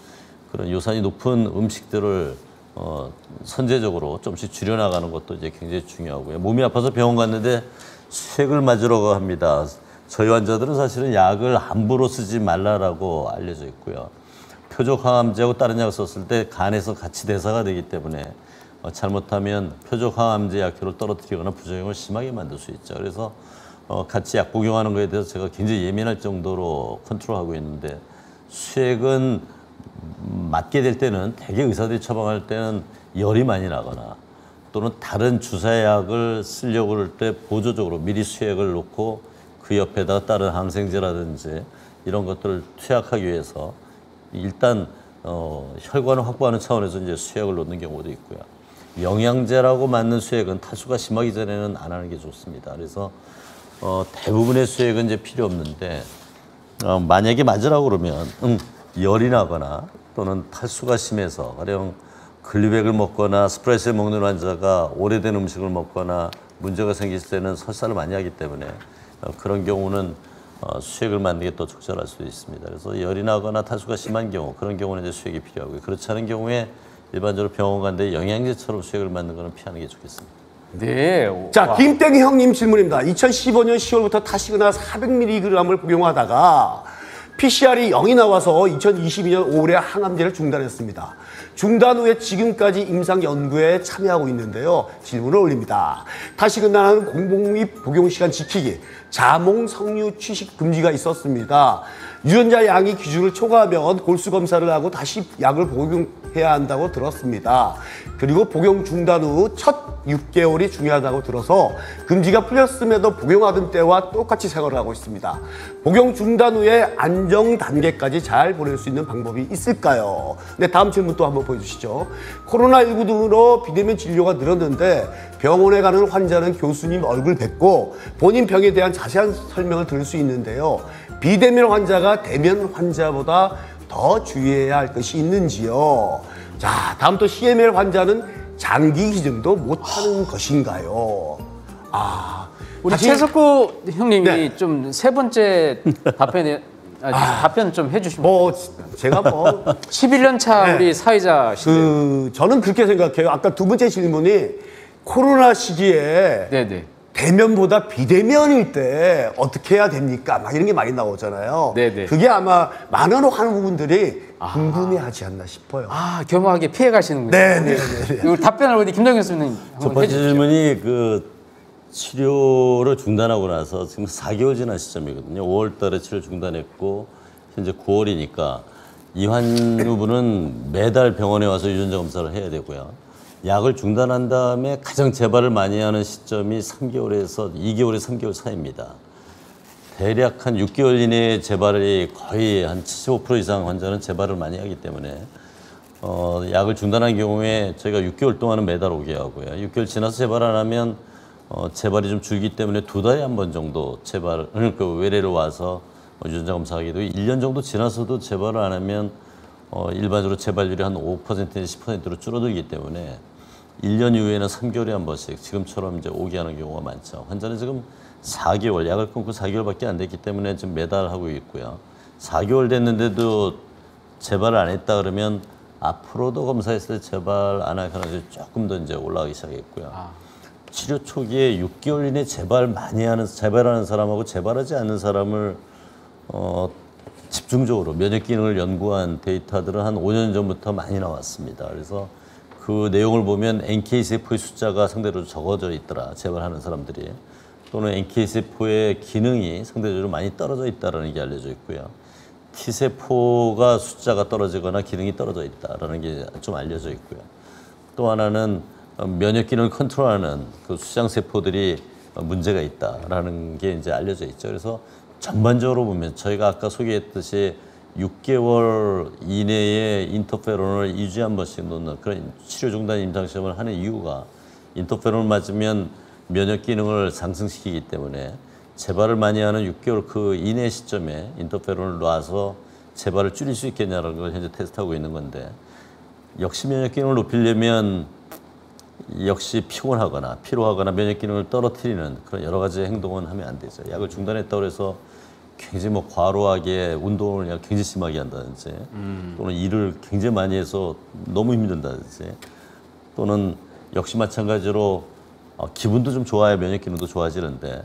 그런 요산이 높은 음식들을 어, 선제적으로 좀씩 줄여나가는 것도 이제 굉장히 중요하고요. 몸이 아파서 병원 갔는데 수액을 맞으러 합니다. 저희 환자들은 사실은 약을 함부로 쓰지 말라라고 알려져 있고요. 표적 항암제하고 다른 약을 썼을 때 간에서 같이 대사가 되기 때문에 어, 잘못하면 표적 항암제 약효를 떨어뜨리거나 부작용을 심하게 만들 수 있죠. 그래서 어, 같이 약 복용하는 것에 대해서 제가 굉장히 예민할 정도로 컨트롤하고 있는데 수액은 맞게 될 때는 대개 의사들이 처방할 때는 열이 많이 나거나 또는 다른 주사약을 쓰려고 그럴 때 보조적으로 미리 수액을 놓고 그 옆에다가 다른 항생제라든지 이런 것들을 투약하기 위해서 일단 어, 혈관을 확보하는 차원에서 이제 수액을 놓는 경우도 있고요. 영양제라고 맞는 수액은 탈수가 심하기 전에는 안 하는 게 좋습니다. 그래서 어, 대부분의 수액은 이제 필요 없는데 어, 만약에 맞으라고 그러면 음, 열이 나거나 또는 탈수가 심해서 가령 글리백을 먹거나 스프레스를 먹는 환자가 오래된 음식을 먹거나 문제가 생길 때는 설사를 많이 하기 때문에 어, 그런 경우는 어, 수액을 맞는 게더 적절할 수도 있습니다. 그래서 열이 나거나 탈수가 심한 경우 그런 경우는 이제 수액이 필요하고요. 그렇지 않은 경우에 일반적으로 병원 간데 영양제처럼 수액을 맞는 거는 피하는 게 좋겠습니다. 네. 자, 와. 김땡이 형님 질문입니다. 2015년 10월부터 타시그나 400mg을 복용하다가 PCR이 0이 나와서 2022년 5월에 항암제를 중단했습니다. 중단 후에 지금까지 임상 연구에 참여하고 있는데요. 질문을 올립니다. 타시그나는 공복 및 복용 시간 지키기, 자몽 석류 취식 금지가 있었습니다. 유전자 양이 기준을 초과하면 골수 검사를 하고 다시 약을 복용 해야 한다고 들었습니다. 그리고 복용 중단 후 첫 6개월이 중요하다고 들어서 금지가 풀렸음에도 복용하던 때와 똑같이 생활을 하고 있습니다. 복용 중단 후에 안정 단계까지 잘 보낼 수 있는 방법이 있을까요? 네, 다음 질문 또 한번 보여주시죠. 코로나19 등으로 비대면 진료가 늘었는데 병원에 가는 환자는 교수님 얼굴 뵙고 본인 병에 대한 자세한 설명을 들을 수 있는데요. 비대면 환자가 대면 환자보다 더 주의해야 할 것이 있는지요. 자, 다음 또 CML 환자는 장기 기증도 못하는 것인가요? 아, 우리 다시- 최석구 형님이 네. 좀세 번째 답변에 아, 답변 좀 해주시면. 뭐 제가 뭐 11년 차 네. 우리 사회자 시그 저는 그렇게 생각해요. 아까 두 번째 질문이 코로나 시기에 네네. 대면보다 비대면일 때 어떻게 해야 됩니까? 막 이런 게 많이 나오잖아요. 네네. 그게 아마 많은 하는 부분들이 궁금해하지 않나 싶어요. 아 겸허하게 피해 가시는군요. 네, 네, 네. 이거 답변을 우리 김동현 교수님 첫 번째. 질문이 그 치료를 중단하고 나서 지금 4개월 지난 시점이거든요. 5월 달에 치료 중단했고 현재 9월이니까 이 환우분은 매달 병원에 와서 유전자 검사를 해야 되고요. 약을 중단한 다음에 가장 재발을 많이 하는 시점이 3개월에서 2개월에서 3개월 사이입니다. 대략 한 6개월 이내에 재발이 거의 한 75% 이상 환자는 재발을 많이 하기 때문에 어, 약을 중단한 경우에 저희가 6개월 동안은 매달 오게 하고요. 6개월 지나서 재발 안 하면 어, 재발이 좀 줄기 때문에 두 달에 한 번 정도 재발, 그 외래를 와서 어, 유전자 검사하기도 1년 정도 지나서도 재발을 안 하면 어, 일반적으로 재발률이 한 5%에서 10%로 줄어들기 때문에 1년 이후에는 3개월에 한 번씩 지금처럼 이제 오게 하는 경우가 많죠. 환자는 지금 4개월, 약을 끊고 4개월밖에 안 됐기 때문에 지금 매달 하고 있고요. 4개월 됐는데도 재발을 안 했다 그러면 앞으로도 검사했을 때 재발 안 할 가능성이 조금 더 이제 올라가기 시작했고요. 치료 초기에 6개월 이내 재발 많이 하는 재발하는 사람하고 재발하지 않는 사람을 어, 집중적으로 면역 기능을 연구한 데이터들은 한 5년 전부터 많이 나왔습니다. 그래서 그 내용을 보면 NK 세포의 숫자가 상대적으로 적어져 있더라. 재발하는 사람들이 또는 NK 세포의 기능이 상대적으로 많이 떨어져 있다라는 게 알려져 있고요. T 세포가 숫자가 떨어지거나 기능이 떨어져 있다라는 게 좀 알려져 있고요. 또 하나는 어, 면역 기능을 컨트롤하는 그 수장 세포들이 어, 문제가 있다라는 게 이제 알려져 있죠. 그래서 전반적으로 보면 저희가 아까 소개했듯이 6개월 이내에 인터페론을 2주에 한 번씩 놓는 그런 치료 중단 임상 시험을 하는 이유가 인터페론을 맞으면 면역 기능을 상승시키기 때문에 재발을 많이 하는 6개월 그 이내 시점에 인터페론을 놔서 재발을 줄일 수 있겠냐는 걸 현재 테스트하고 있는 건데 역시 면역 기능을 높이려면 역시 피곤하거나 피로하거나 면역 기능을 떨어뜨리는 그런 여러 가지 행동은 하면 안 되죠. 약을 중단했다고 해서 굉장히 뭐 과로하게 운동을 그냥 굉장히 심하게 한다든지 또는 일을 굉장히 많이 해서 너무 힘든다든지 또는 역시 마찬가지로 어, 기분도 좀 좋아야 면역 기능도 좋아지는데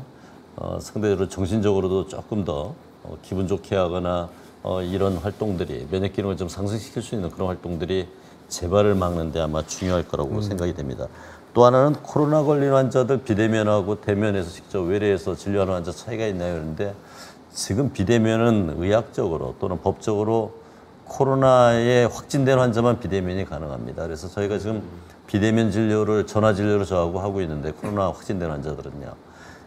어, 상대적으로 정신적으로도 조금 더 어, 기분 좋게 하거나 어, 이런 활동들이 면역 기능을 좀 상승시킬 수 있는 그런 활동들이 재발을 막는데 아마 중요할 거라고 생각이 됩니다. 또 하나는 코로나 걸린 환자들 비대면하고 대면에서 직접 외래에서 진료하는 환자 차이가 있나요? 그런데 지금 비대면은 의학적으로 또는 법적으로 코로나에 확진된 환자만 비대면이 가능합니다. 그래서 저희가 지금 비대면 진료를 전화 진료로 저하고 하고 있는데 코로나 확진된 환자들은요.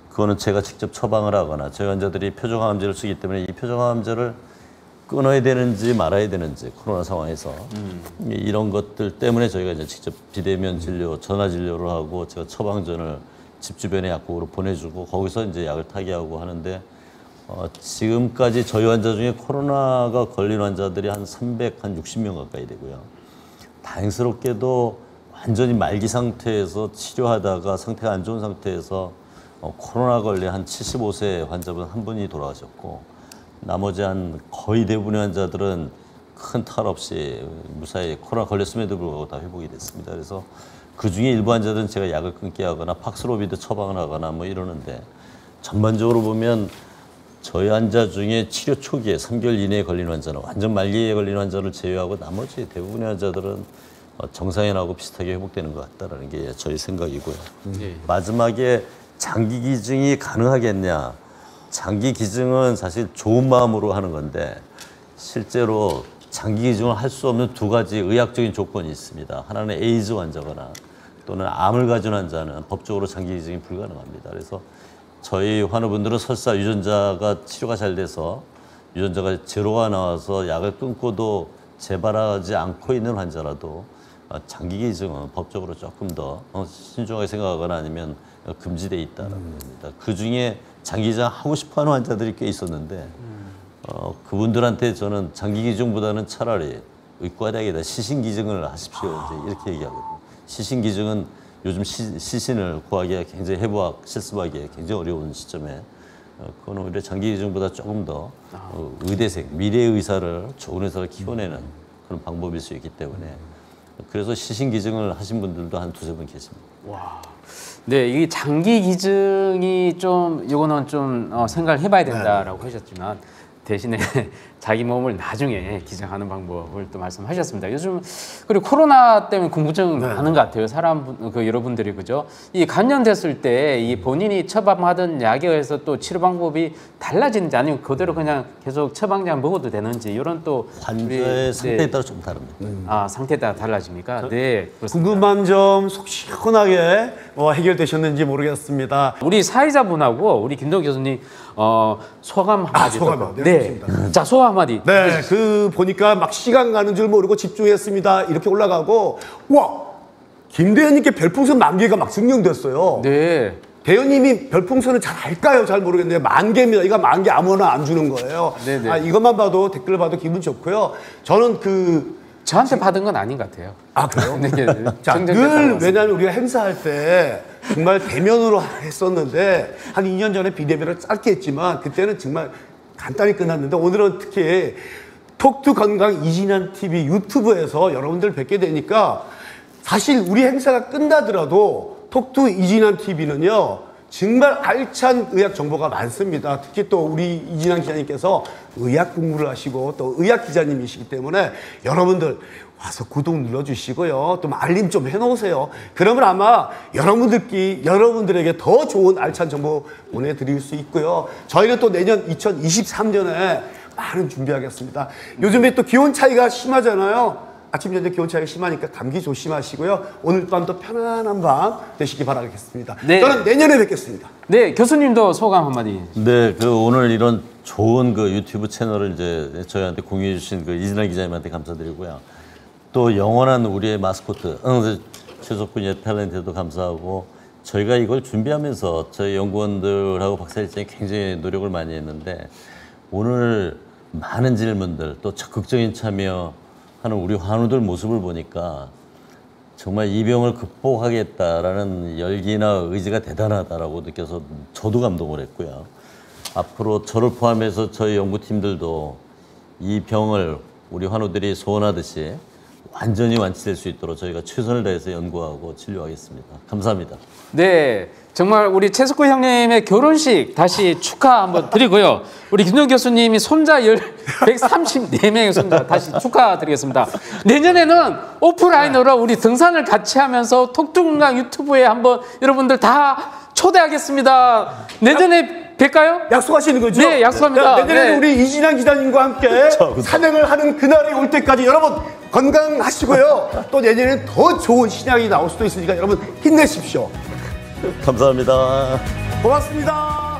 그거는 제가 직접 처방을 하거나 저희 환자들이 표정암제를 쓰기 때문에 이 표정암제를 끊어야 되는지 말아야 되는지 코로나 상황에서 이런 것들 때문에 저희가 이제 직접 비대면 진료, 전화 진료를 하고 제가 처방전을 집 주변에 약국으로 보내주고 거기서 이제 약을 타게 하고 하는데 어, 지금까지 저희 환자 중에 코로나가 걸린 환자들이 한 300, 한 60명 가까이 되고요. 다행스럽게도 완전히 말기 상태에서 치료하다가 상태가 안 좋은 상태에서 어, 코로나 걸린 한 75세 환자분 한 분이 돌아가셨고 나머지 한 거의 대부분의 환자들은 큰 탈 없이 무사히 코로나 걸렸음에도 불구하고 다 회복이 됐습니다. 그래서 그 중에 일부 환자들은 제가 약을 끊게 하거나 팍스로비드 처방을 하거나 뭐 이러는데 전반적으로 보면 저희 환자 중에 치료 초기에 3개월 이내에 걸린 환자는 완전 말기에 걸린 환자를 제외하고 나머지 대부분의 환자들은 어, 정상인하고 비슷하게 회복되는 것 같다라는 게 저희 생각이고요. 예. 마지막에 장기 기증이 가능하겠냐? 장기 기증은 사실 좋은 마음으로 하는 건데 실제로 장기 기증을 할 수 없는 두 가지 의학적인 조건이 있습니다. 하나는 에이즈 환자거나 또는 암을 가진 환자는 법적으로 장기 기증이 불가능합니다. 그래서 저희 환우분들은 설사 유전자가 치료가 잘 돼서 유전자가 제로가 나와서 약을 끊고도 재발하지 않고 있는 환자라도 어, 장기 기증은 법적으로 조금 더 어, 신중하게 생각하거나 아니면 금지돼 있다라고 합니다. 그 중에 장기 기증 하고 싶어하는 환자들이 꽤 있었는데 어, 그분들한테 저는 장기 기증보다는 차라리 의과대학에다 시신 기증을 하십시오. 이제 이렇게 얘기하거든요. 시신 기증은 요즘 시, 시신을 구하기가 굉장히 해부학, 실습하기에 굉장히 어려운 시점에 어, 그거는 오히려 장기기증보다 조금 더 어, 의대생, 미래의 의사를 좋은 의사를 키워내는 그런 방법일 수 있기 때문에 그래서 시신 기증을 하신 분들도 한 두세 분 계십니다. 네, 이 장기 기증이 좀 이거는 좀 어, 생각을 해봐야 된다라고 하셨지만 대신에 자기 몸을 나중에 기증하는 방법을 또 말씀하셨습니다. 요즘 그리고 코로나 때문에 궁금증 많은 것 같아요. 사람 분- 그 여러분들이 그죠? 이 감염됐을 때 이 본인이 처방하던 약에 의해서 또 치료 방법이 달라지는지 아니면 그대로 그냥 계속 처방약 먹어도 되는지 이런 또 환자의 우리- 상태에 네. 따라 좀 다릅니다. 아 상태에 따라 달라집니까? 네, 그렇습니다. 궁금한 점 속 시원하게 어, 해결되셨는지 모르겠습니다. 우리 사회자분하고 우리 김동 교수님 어, 소감 한마디. 소감, 듣고. 네, 네. 자 소감 한마디. 네, 그 보니까 막 시간 가는 줄 모르고 집중했습니다. 이렇게 올라가고 와 김대현님께 별풍선 만 개가 막 증명됐어요. 네. 대현님이 별풍선을 잘 알까요? 잘 모르겠는데 만 개입니다. 이거 만 개 아무나 안 주는 거예요. 네네. 아, 이것만 봐도 댓글 봐도 기분 좋고요. 저는 그 저한테 받은 건 아닌 것 같아요. 아, 그래요? 네, 네. 자, 늘. 왜냐하면 우리가 행사할 때 정말 대면으로 했었는데 한 2년 전에 비대면을 짧게 했지만 그때는 정말 간단히 끝났는데 오늘은 특히 톡투 건강 이진현 TV 유튜브에서 여러분들 뵙게 되니까 사실 우리 행사가 끝나더라도 톡투 이진환 TV는요 정말 알찬 의학 정보가 많습니다. 특히 또 우리 이진환 기자님께서 의학 공부를 하시고 또 의학 기자님이시기 때문에 여러분들 와서 구독 눌러주시고요. 또 알림 좀 해놓으세요. 그러면 아마 여러분들끼 여러분들에게 더 좋은 알찬 정보 보내드릴 수 있고요. 저희는 또 내년 2023년에 많은 준비하겠습니다. 요즘에 또 기온 차이가 심하잖아요. 아침 저녁 기온 차이가 심하니까 감기 조심하시고요. 오늘 밤도 편안한 밤 되시기 바라겠습니다. 네. 저는 내년에 뵙겠습니다. 네, 교수님도 소감 한마디. 네, 그 오늘 이런 좋은 그 유튜브 채널을 이제 저희한테 공유해 주신 그 이진아 기자님한테 감사드리고요. 또 영원한 우리의 마스코트 응, 최석군 예 탤런트도 감사하고 저희가 이걸 준비하면서 저희 연구원들하고 박사일장이 굉장히 노력을 많이 했는데 오늘 많은 질문들 또 적극적인 참여하는 우리 환우들 모습을 보니까 정말 이 병을 극복하겠다라는 열기나 의지가 대단하다라고 느껴서 저도 감동을 했고요. 앞으로 저를 포함해서 저희 연구팀들도 이 병을 우리 환우들이 소원하듯이 완전히 완치될 수 있도록 저희가 최선을 다해서 연구하고 치료하겠습니다. 감사합니다. 네, 정말 우리 최석구 형님의 결혼식 다시 축하 한번 드리고요. 우리 김동 교수님이 손자 열 134명의 손자 다시 축하드리겠습니다. 내년에는 오프라인으로 우리 등산을 같이 하면서 톡톡강 유튜브에 한번 여러분들 다 초대하겠습니다. 내년에 뵐까요? 약속하시는 거죠? 네, 약속합니다. 자, 내년에 네. 우리 이진환 기자님과 함께 산행을 하는 그날이 올 때까지 여러분 건강하시고요. 또 내년에는 더 좋은 신약이 나올 수도 있으니까 여러분 힘내십시오. 감사합니다. 고맙습니다.